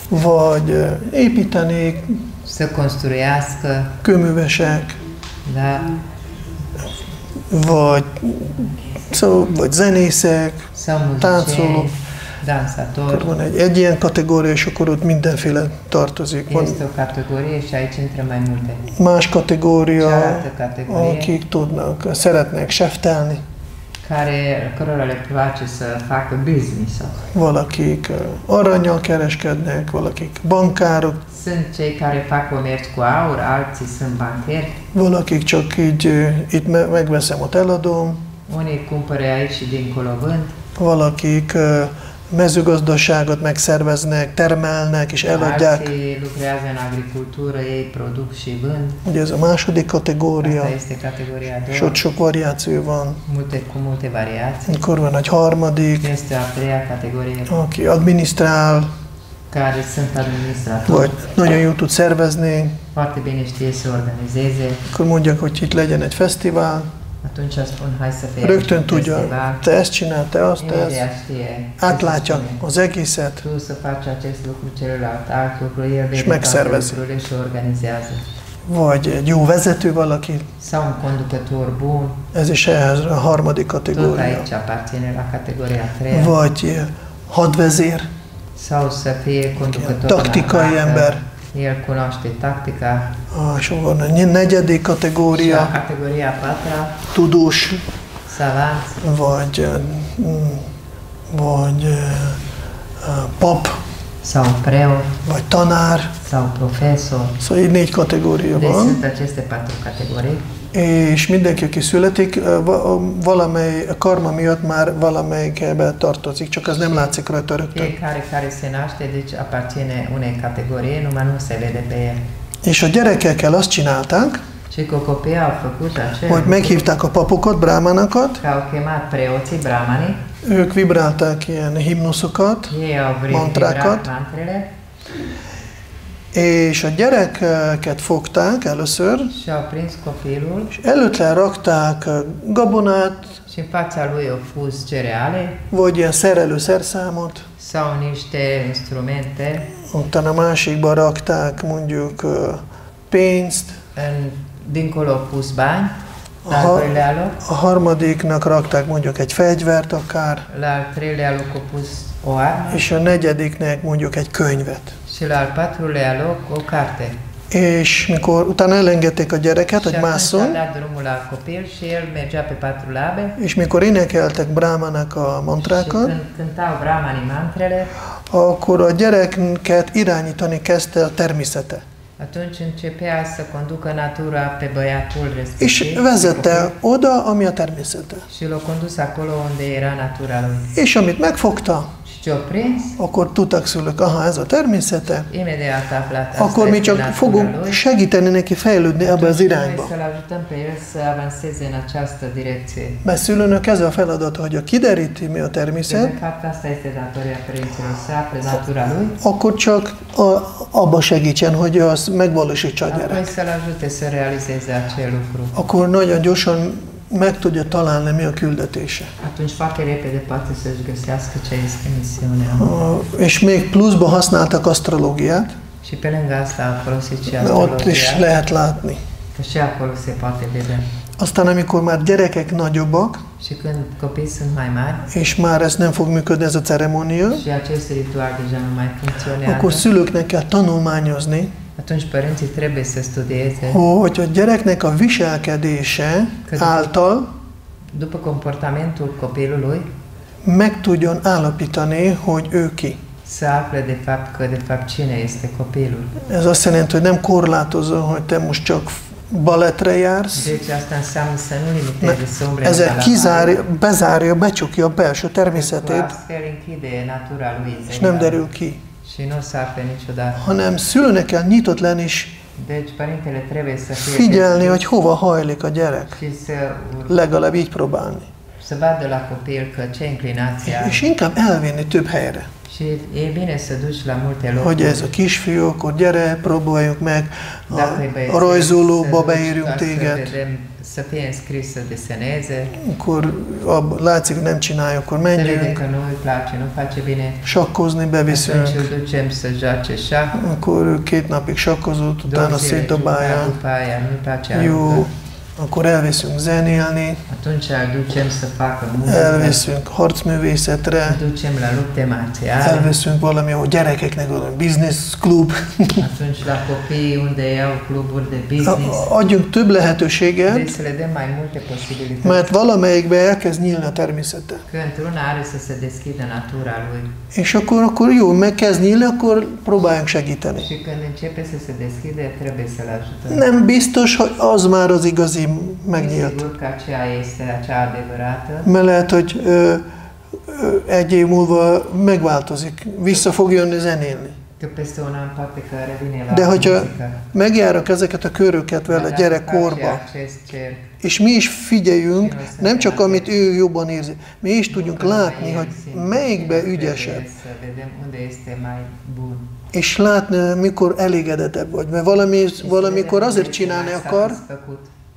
vagy uh, építeni, Să construiască, kőművesek, da? Vagy, szó, vagy zenészek, Sau Táncoló. muzicieni, akkor van egy, egy ilyen kategória, és akkor ott mindenféle tartozik. Van más kategória, akik tudnak, szeretnek seftelni, care, cărora le place să facă business valakik uh, aranyjal kereskednek, valakik bankárok, Sunt cei care fac comerț cu aur, alții sunt bancheri. valakik csak így itt me- megveszem, ott eladom, Unii cumpără aici și dincolo vând, valakik mezőgazdaságot megszerveznek, termelnek és eladják. alții lucrează în agricultură, ei produc și vând. Ugye ez a második kategória, Asta este categoria a és ott sok variáció van. multe, cu multe variații. Akkor van egy harmadik, Este a treia categorie, aki adminisztrál, care sunt administratori, vagy nagyon jól tud szervezni, foarte bine știe să organizeze. akkor mondják, hogy itt legyen egy fesztivál, Atunci spun, hai să fie rögtön tudja, te ezt csinál, te azt, te ezt, să átlátja az egészet, Tu să faci acest lucru, celălalt alt lucru, el toate megszervezi. și organizează. vagy egy jó vezető valaki, Sau un conducător bun, ez is ehhez a harmadik tot kategória. aici aparține la categoria a treia. Vagy hadvezér, Taktikai ember, El cunoaște tactica. Ah, és van a negyedik kategória, categoria a patra, tudós, savanți vagy, eh, vagy eh, eh, pap, sau preot vagy tanár. sau profesor. Szóval így négy kategória Deci van. sunt aceste patru categorii. És mindenki, aki születik, valamely karma miatt már valamelyikbe tartozik, csak az nem látszik rajta rögtön. Fiecare care se naște, deci aparține unei categorii, numai nu se vede pe el. És a gyerekekkel azt csinálták, hogy meghívták a papokat, brámánakat, ők vibrálták ilyen himnuszokat, Mantrákat. És a gyereket fogták először, și au prins copilul. és előtte rakták gabonát, și în fața lui au pus cereale. vagy ilyen szerelő szerszámot, sau niște instrumente. Utána a másikba rakták mondjuk pénzt, în, dincolo au pus bani, doilea loc, a harmadiknak rakták mondjuk egy fegyvert akár, la al treilea loc au pus o armă. És a negyediknek mondjuk egy könyvet. Și la al patrulea loc o carte. És mikor utána elengedték a gyereket, hogy másszon, és mikor énekeltek Brámának a mantrákat, akkor a gyereket irányítani kezdte a természete. atunci începea să conducă natura pe băiatul respectiv. És vezette oda, ami a természete. Și l-a condus acolo unde era natura lui. És amit megfogta, akkor tudtak szülők, aha, ez a természete, akkor mi csak fogunk segíteni neki fejlődni ebbe az irányba. Mert szülőnök ez a feladata, hogy a kideríti mi a természet, lui, akkor csak a, abba segítsen, hogy azt megvalósítsa a gyerek. Akkor nagyon gyorsan meg tudja találni, mi a küldetése. Atunci foarte repede poate să-și găsească ce este misiunea. A- És még pluszba használtak asztrológiát, Și pe lângă asta a folosit și ott is lehet látni. că și acolo se poate vedea. Aztán, amikor már gyerekek nagyobbak, Și când copiii sunt mai mari és már ez nem fog működni, ez a ceremónia, și acest ritual deja nu mai funcționează, akkor szülőknek kell tanulmányozni, atunci părinții trebuie să studieze hogy a gyereknek a viselkedése által după comportamentul copilului meg tudjon állapítani, hogy ő ki. să afle de fapt că de fapt cine este copilul. Ez azt jelenti, hogy nem korlátozó, hogy te most csak balettre jársz, Deci asta înseamnă să nu limiteze, să umble ezzel kizárja, bezárja, becsukja a belső természetét, és nem derül ki. Și nu se afle niciodată. Hanem szülőnek kell nyitott lenni, és Deci părintele trebuie să fie figyelni, hogy hova hajlik a gyerek. și să, Legalább így próbálni. să vadă la copil că ce inclinație. És inkább elvinni több helyre. Și e bine să duci la multe Hogy ez a kisfiú, akkor gyere, próbáljuk meg, a, e a rajzolóba beírjunk téged, vedem, să fie înscris să deseneze, akkor ab, látszik, hogy nem csinálja, akkor menjünk, sakkozni beviszünk, akkor két napig sakkozott, utána place jó. Akkor elviszünk zenélni, Atunci ducem să facă muzică, elviszünk harcművészetre, ducem la lupte marțiale, elviszünk valami, gyerekeknek valami business klub. atunci la copii unde iau cluburi de business. Adjunk több lehetőséget, să le dăm mai multe posibilități. mert valamelyikbe elkezd nyílni a természete. Că într-una are să se deschidă natura lui. És akkor, akkor jó, megkezd nyílni, akkor próbáljunk segíteni. Și când începe să se deschide, trebuie să-l ajutăm. Nem biztos, hogy az már az igazi Nu megnyílt. Mert lehet, hogy ö, ö, egy év múlva megváltozik, vissza fog jönni zenélni. De hogyha megjárok ezeket a köröket vele gyerekkorba, és mi is figyeljünk, nem csak amit ő jobban érzi, mi is tudjunk látni, hogy melyikbe ügyesebb, és látni, mikor elégedettebb vagy. Mert valami, valamikor azért csinálni akar.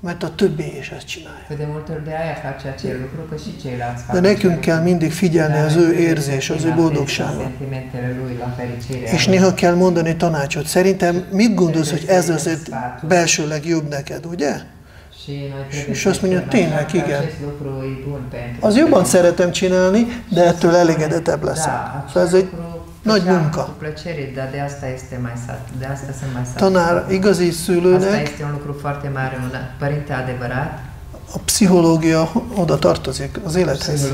Mert a többi is ezt csinálja. De multe ori de aia face acel lucru, că și ceilalți fac De nekünk kell mindig figyelni az ő érzés, az ő boldogsága. És néha kell mondani tanácsot. Szerintem mit gondolsz, hogy ez azért belsőleg jobb neked, ugye? És azt mondja, tényleg, igen. Az jobban szeretem csinálni, de ettől elégedettebb Da, leszek. acest Szóval ez egy nagy sat. Tanár, igazi szülőnek a pszichológia oda tartozik az élethez.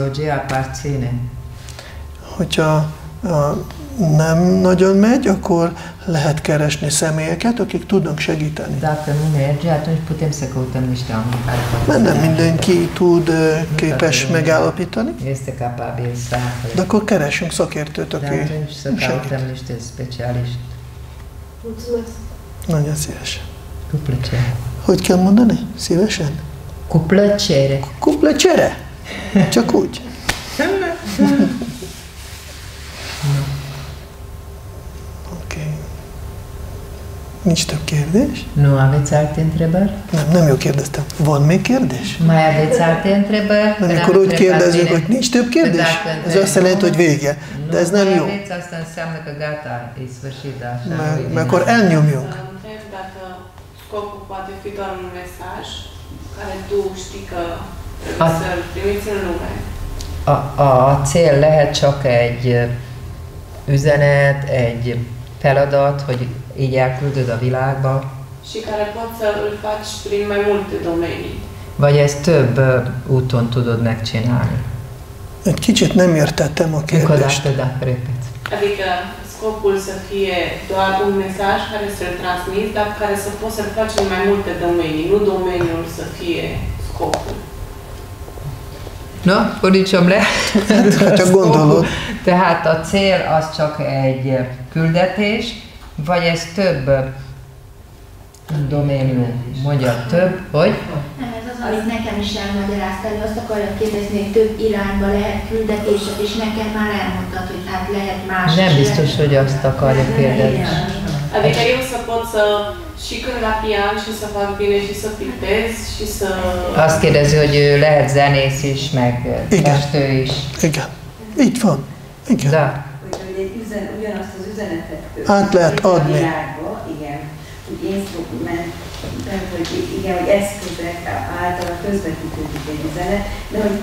Hogyha a, nem nagyon megy, akkor lehet keresni személyeket, akik tudnak segíteni. Dacă nu merge, atunci putem să căutăm niște oameni care Mert nem ne mindenki tud, képes megállapítani, este capabil să de akkor keresünk szakértőt, De aki atunci să segít. căutăm niște specialiști. Mulțumesc! Nagyon szívesen. Cu plăcere. Hogy kell mondani? Szívesen? Cu plăcere. Cu plăcere. Csak úgy. Oké. Okay. Nincs több kérdés? Nu aveți alte întrebări? Nem, nem jó kérdeztem. Van még kérdés? Mai aveți alte întrebări? Că amikor úgy bine. hogy nincs több kérdés, ez azt jelenti, hogy vége. De ez nem jó. asta înseamnă că gata, e sfârșit, așa. Mert, e akkor întreb dacă scopul poate fi doar un mesaj care tu știi că trebuie A- să-l trimiți în lume. A, a cél lehet csak egy üzenet, egy feladat, hogy így elküldöd a világba, și care poți să îl faci prin mai multe domenii. vagy ezt több úton tudod megcsinálni. Egy kicsit nem értettem a kérdést. Adică scopul să fie doar un mesaj care să-l transmiți, dar care să poți să-l faci în mai multe domenii, nu domeniul să fie scopul. Na, fordítsam le. Ha csak gondolod. Tehát a cél az csak egy küldetés, vagy ez több ö, doménium, mondja több, hogy? Nem, ez az, amit nekem is elmagyaráztál, azt akarja kérdezni, hogy több irányba lehet küldetések, és nekem már elmondtad, hogy hát lehet más Nem biztos, hogy azt akarja kérdezni. Adică eu să pot să și cânt la pian și să fac bine și să pictez și să... Azt kérdezi, hogy ő lehet zenész is, meg festő is. Igen. Így van. Igen. De Hogy, hogy egy üzen, ugyanazt az üzenetet Át lehet a adni. világba, igen, hogy instrument, tehát, hogy igen, hogy eszközek által közvetítődik egy üzenet, de hogy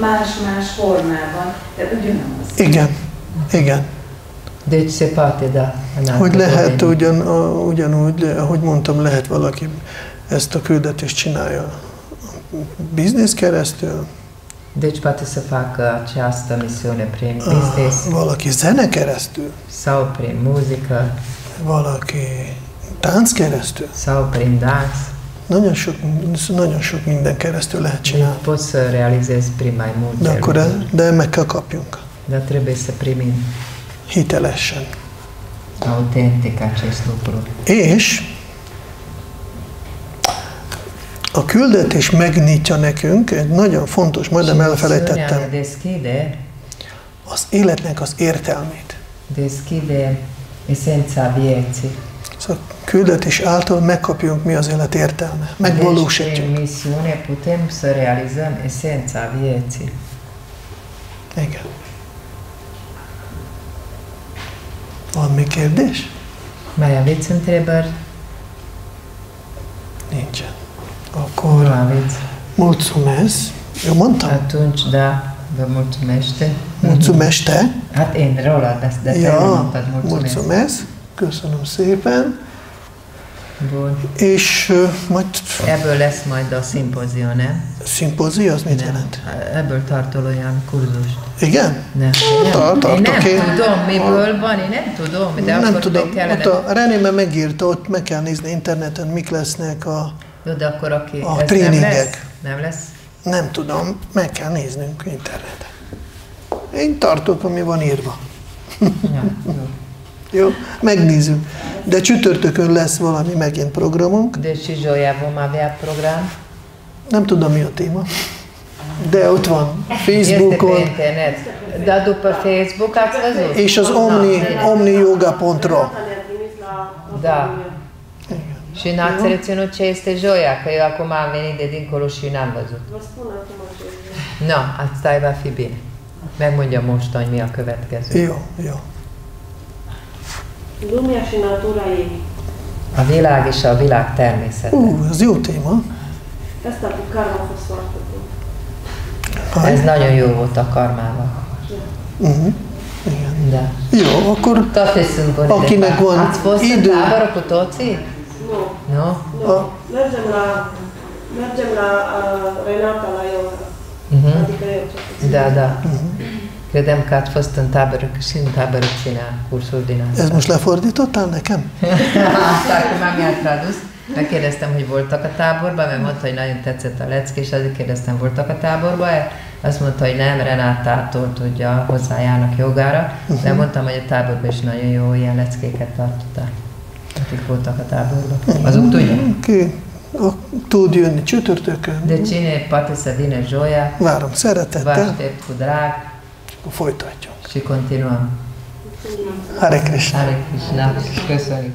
más-más formában, de ugyanaz. Igen. Igen. Deci se poate, da. Hogy lehet ugyan, a- ugyanúgy, de ahogy mondtam, lehet valaki ezt a küldetést csinálja a biznisz keresztül, Deci poate să facă această misiune prin a- business valaki zene keresztül, sau prin muzică valaki tánc keresztül. sau prin dans. Nagyon sok, nagyon sok minden keresztül lehet csinálni. Poți să realizezi prin mai De multe akkor lucruri, e- de meg kell kapjunk. dar trebuie să primim Hitelesen. autentic acest lucru. És a küldetés megnyitja nekünk egy nagyon fontos, majdnem elfelejtettem, az életnek az értelmét. deschide esența vieții. Szóval a küldetés által megkapjunk mi az élet értelme, megvalósítjuk. misiune putem să realizăm esența vieții. Igen. Van még kérdés? Mai aveți întrebări? Nincsen. Akkor aveți. mulțumesc. Eu mondtam? Atunci, da, vă mulțumește. Mulțumește. Hát én rólad, de, de te Ja, mondtad, mulțumesc. mulțumesc. Köszönöm szépen. Bun. És ö, majd Ebből lesz majd a szimpózió, nem? szimpózia, az mit jelent? Ebből tartol olyan kurzust. Igen? Nem, Tart- nem, én tartok nem én. tudom, miből van, én nem tudom, de nem tudom, kellene... ott a René megírta, ott meg kell nézni interneten, mik lesznek a... Jó, de akkor aki... A ez nem tréningek. lesz? Nem lesz? Nem tudom, meg kell néznünk interneten. Én tartok, ami van írva. Ja, jó. Jó? Megnézzük. De csütörtökön lesz valami megint programunk. Joia vom avea program. Nem tudom, mi a téma. De ott van. Facebookon. internet. După Facebook ați văzut? És az omni, omniyoga.ro. Da. Și n-ați reținut ce este joia, că eu acum am venit de dincolo și n-am văzut. Vă spun acum ce e. No, asta va fi bine. Megmondja most, hogy mi a következő. Jó, jó. Lumea și natura ei. A világ és a világ természete. Ú, ez jó téma. Asta cu karma a fost foarte bun. Ez nagyon jó volt a karmával. Uh-huh. Igen. Da. Jó, akkor bune Akinek de van Ați fost idő. în tabără cu toții? Nu, Nu? nu. A- Mergem la, mergem la uh, Renata la yoga. Mhm. Adică eu. Da, da. Credem că ați fost în tabără și în tabără ținea cursuri din asta. Ez most lefordítottál nekem? Asta acum mi-a tradus. Megkérdeztem, hogy voltak a táborban, mert mondta, hogy nagyon tetszett a lecke, és azért kérdeztem, voltak a táborban. Azt mondta, hogy nem, Renátától tudja, hozzájárnak jogára, de mondtam, hogy a táborban is nagyon jó ilyen leckéket tartották. Akik voltak a táborban. Azok tudják. Ki a- tud jönni csütörtökön. De cine poate să vină joia, Várom vă szeretettel, aștept cu drag akkor folytatjuk. și continuăm. Hare Krishna. Hare Krishna. Köszönjük.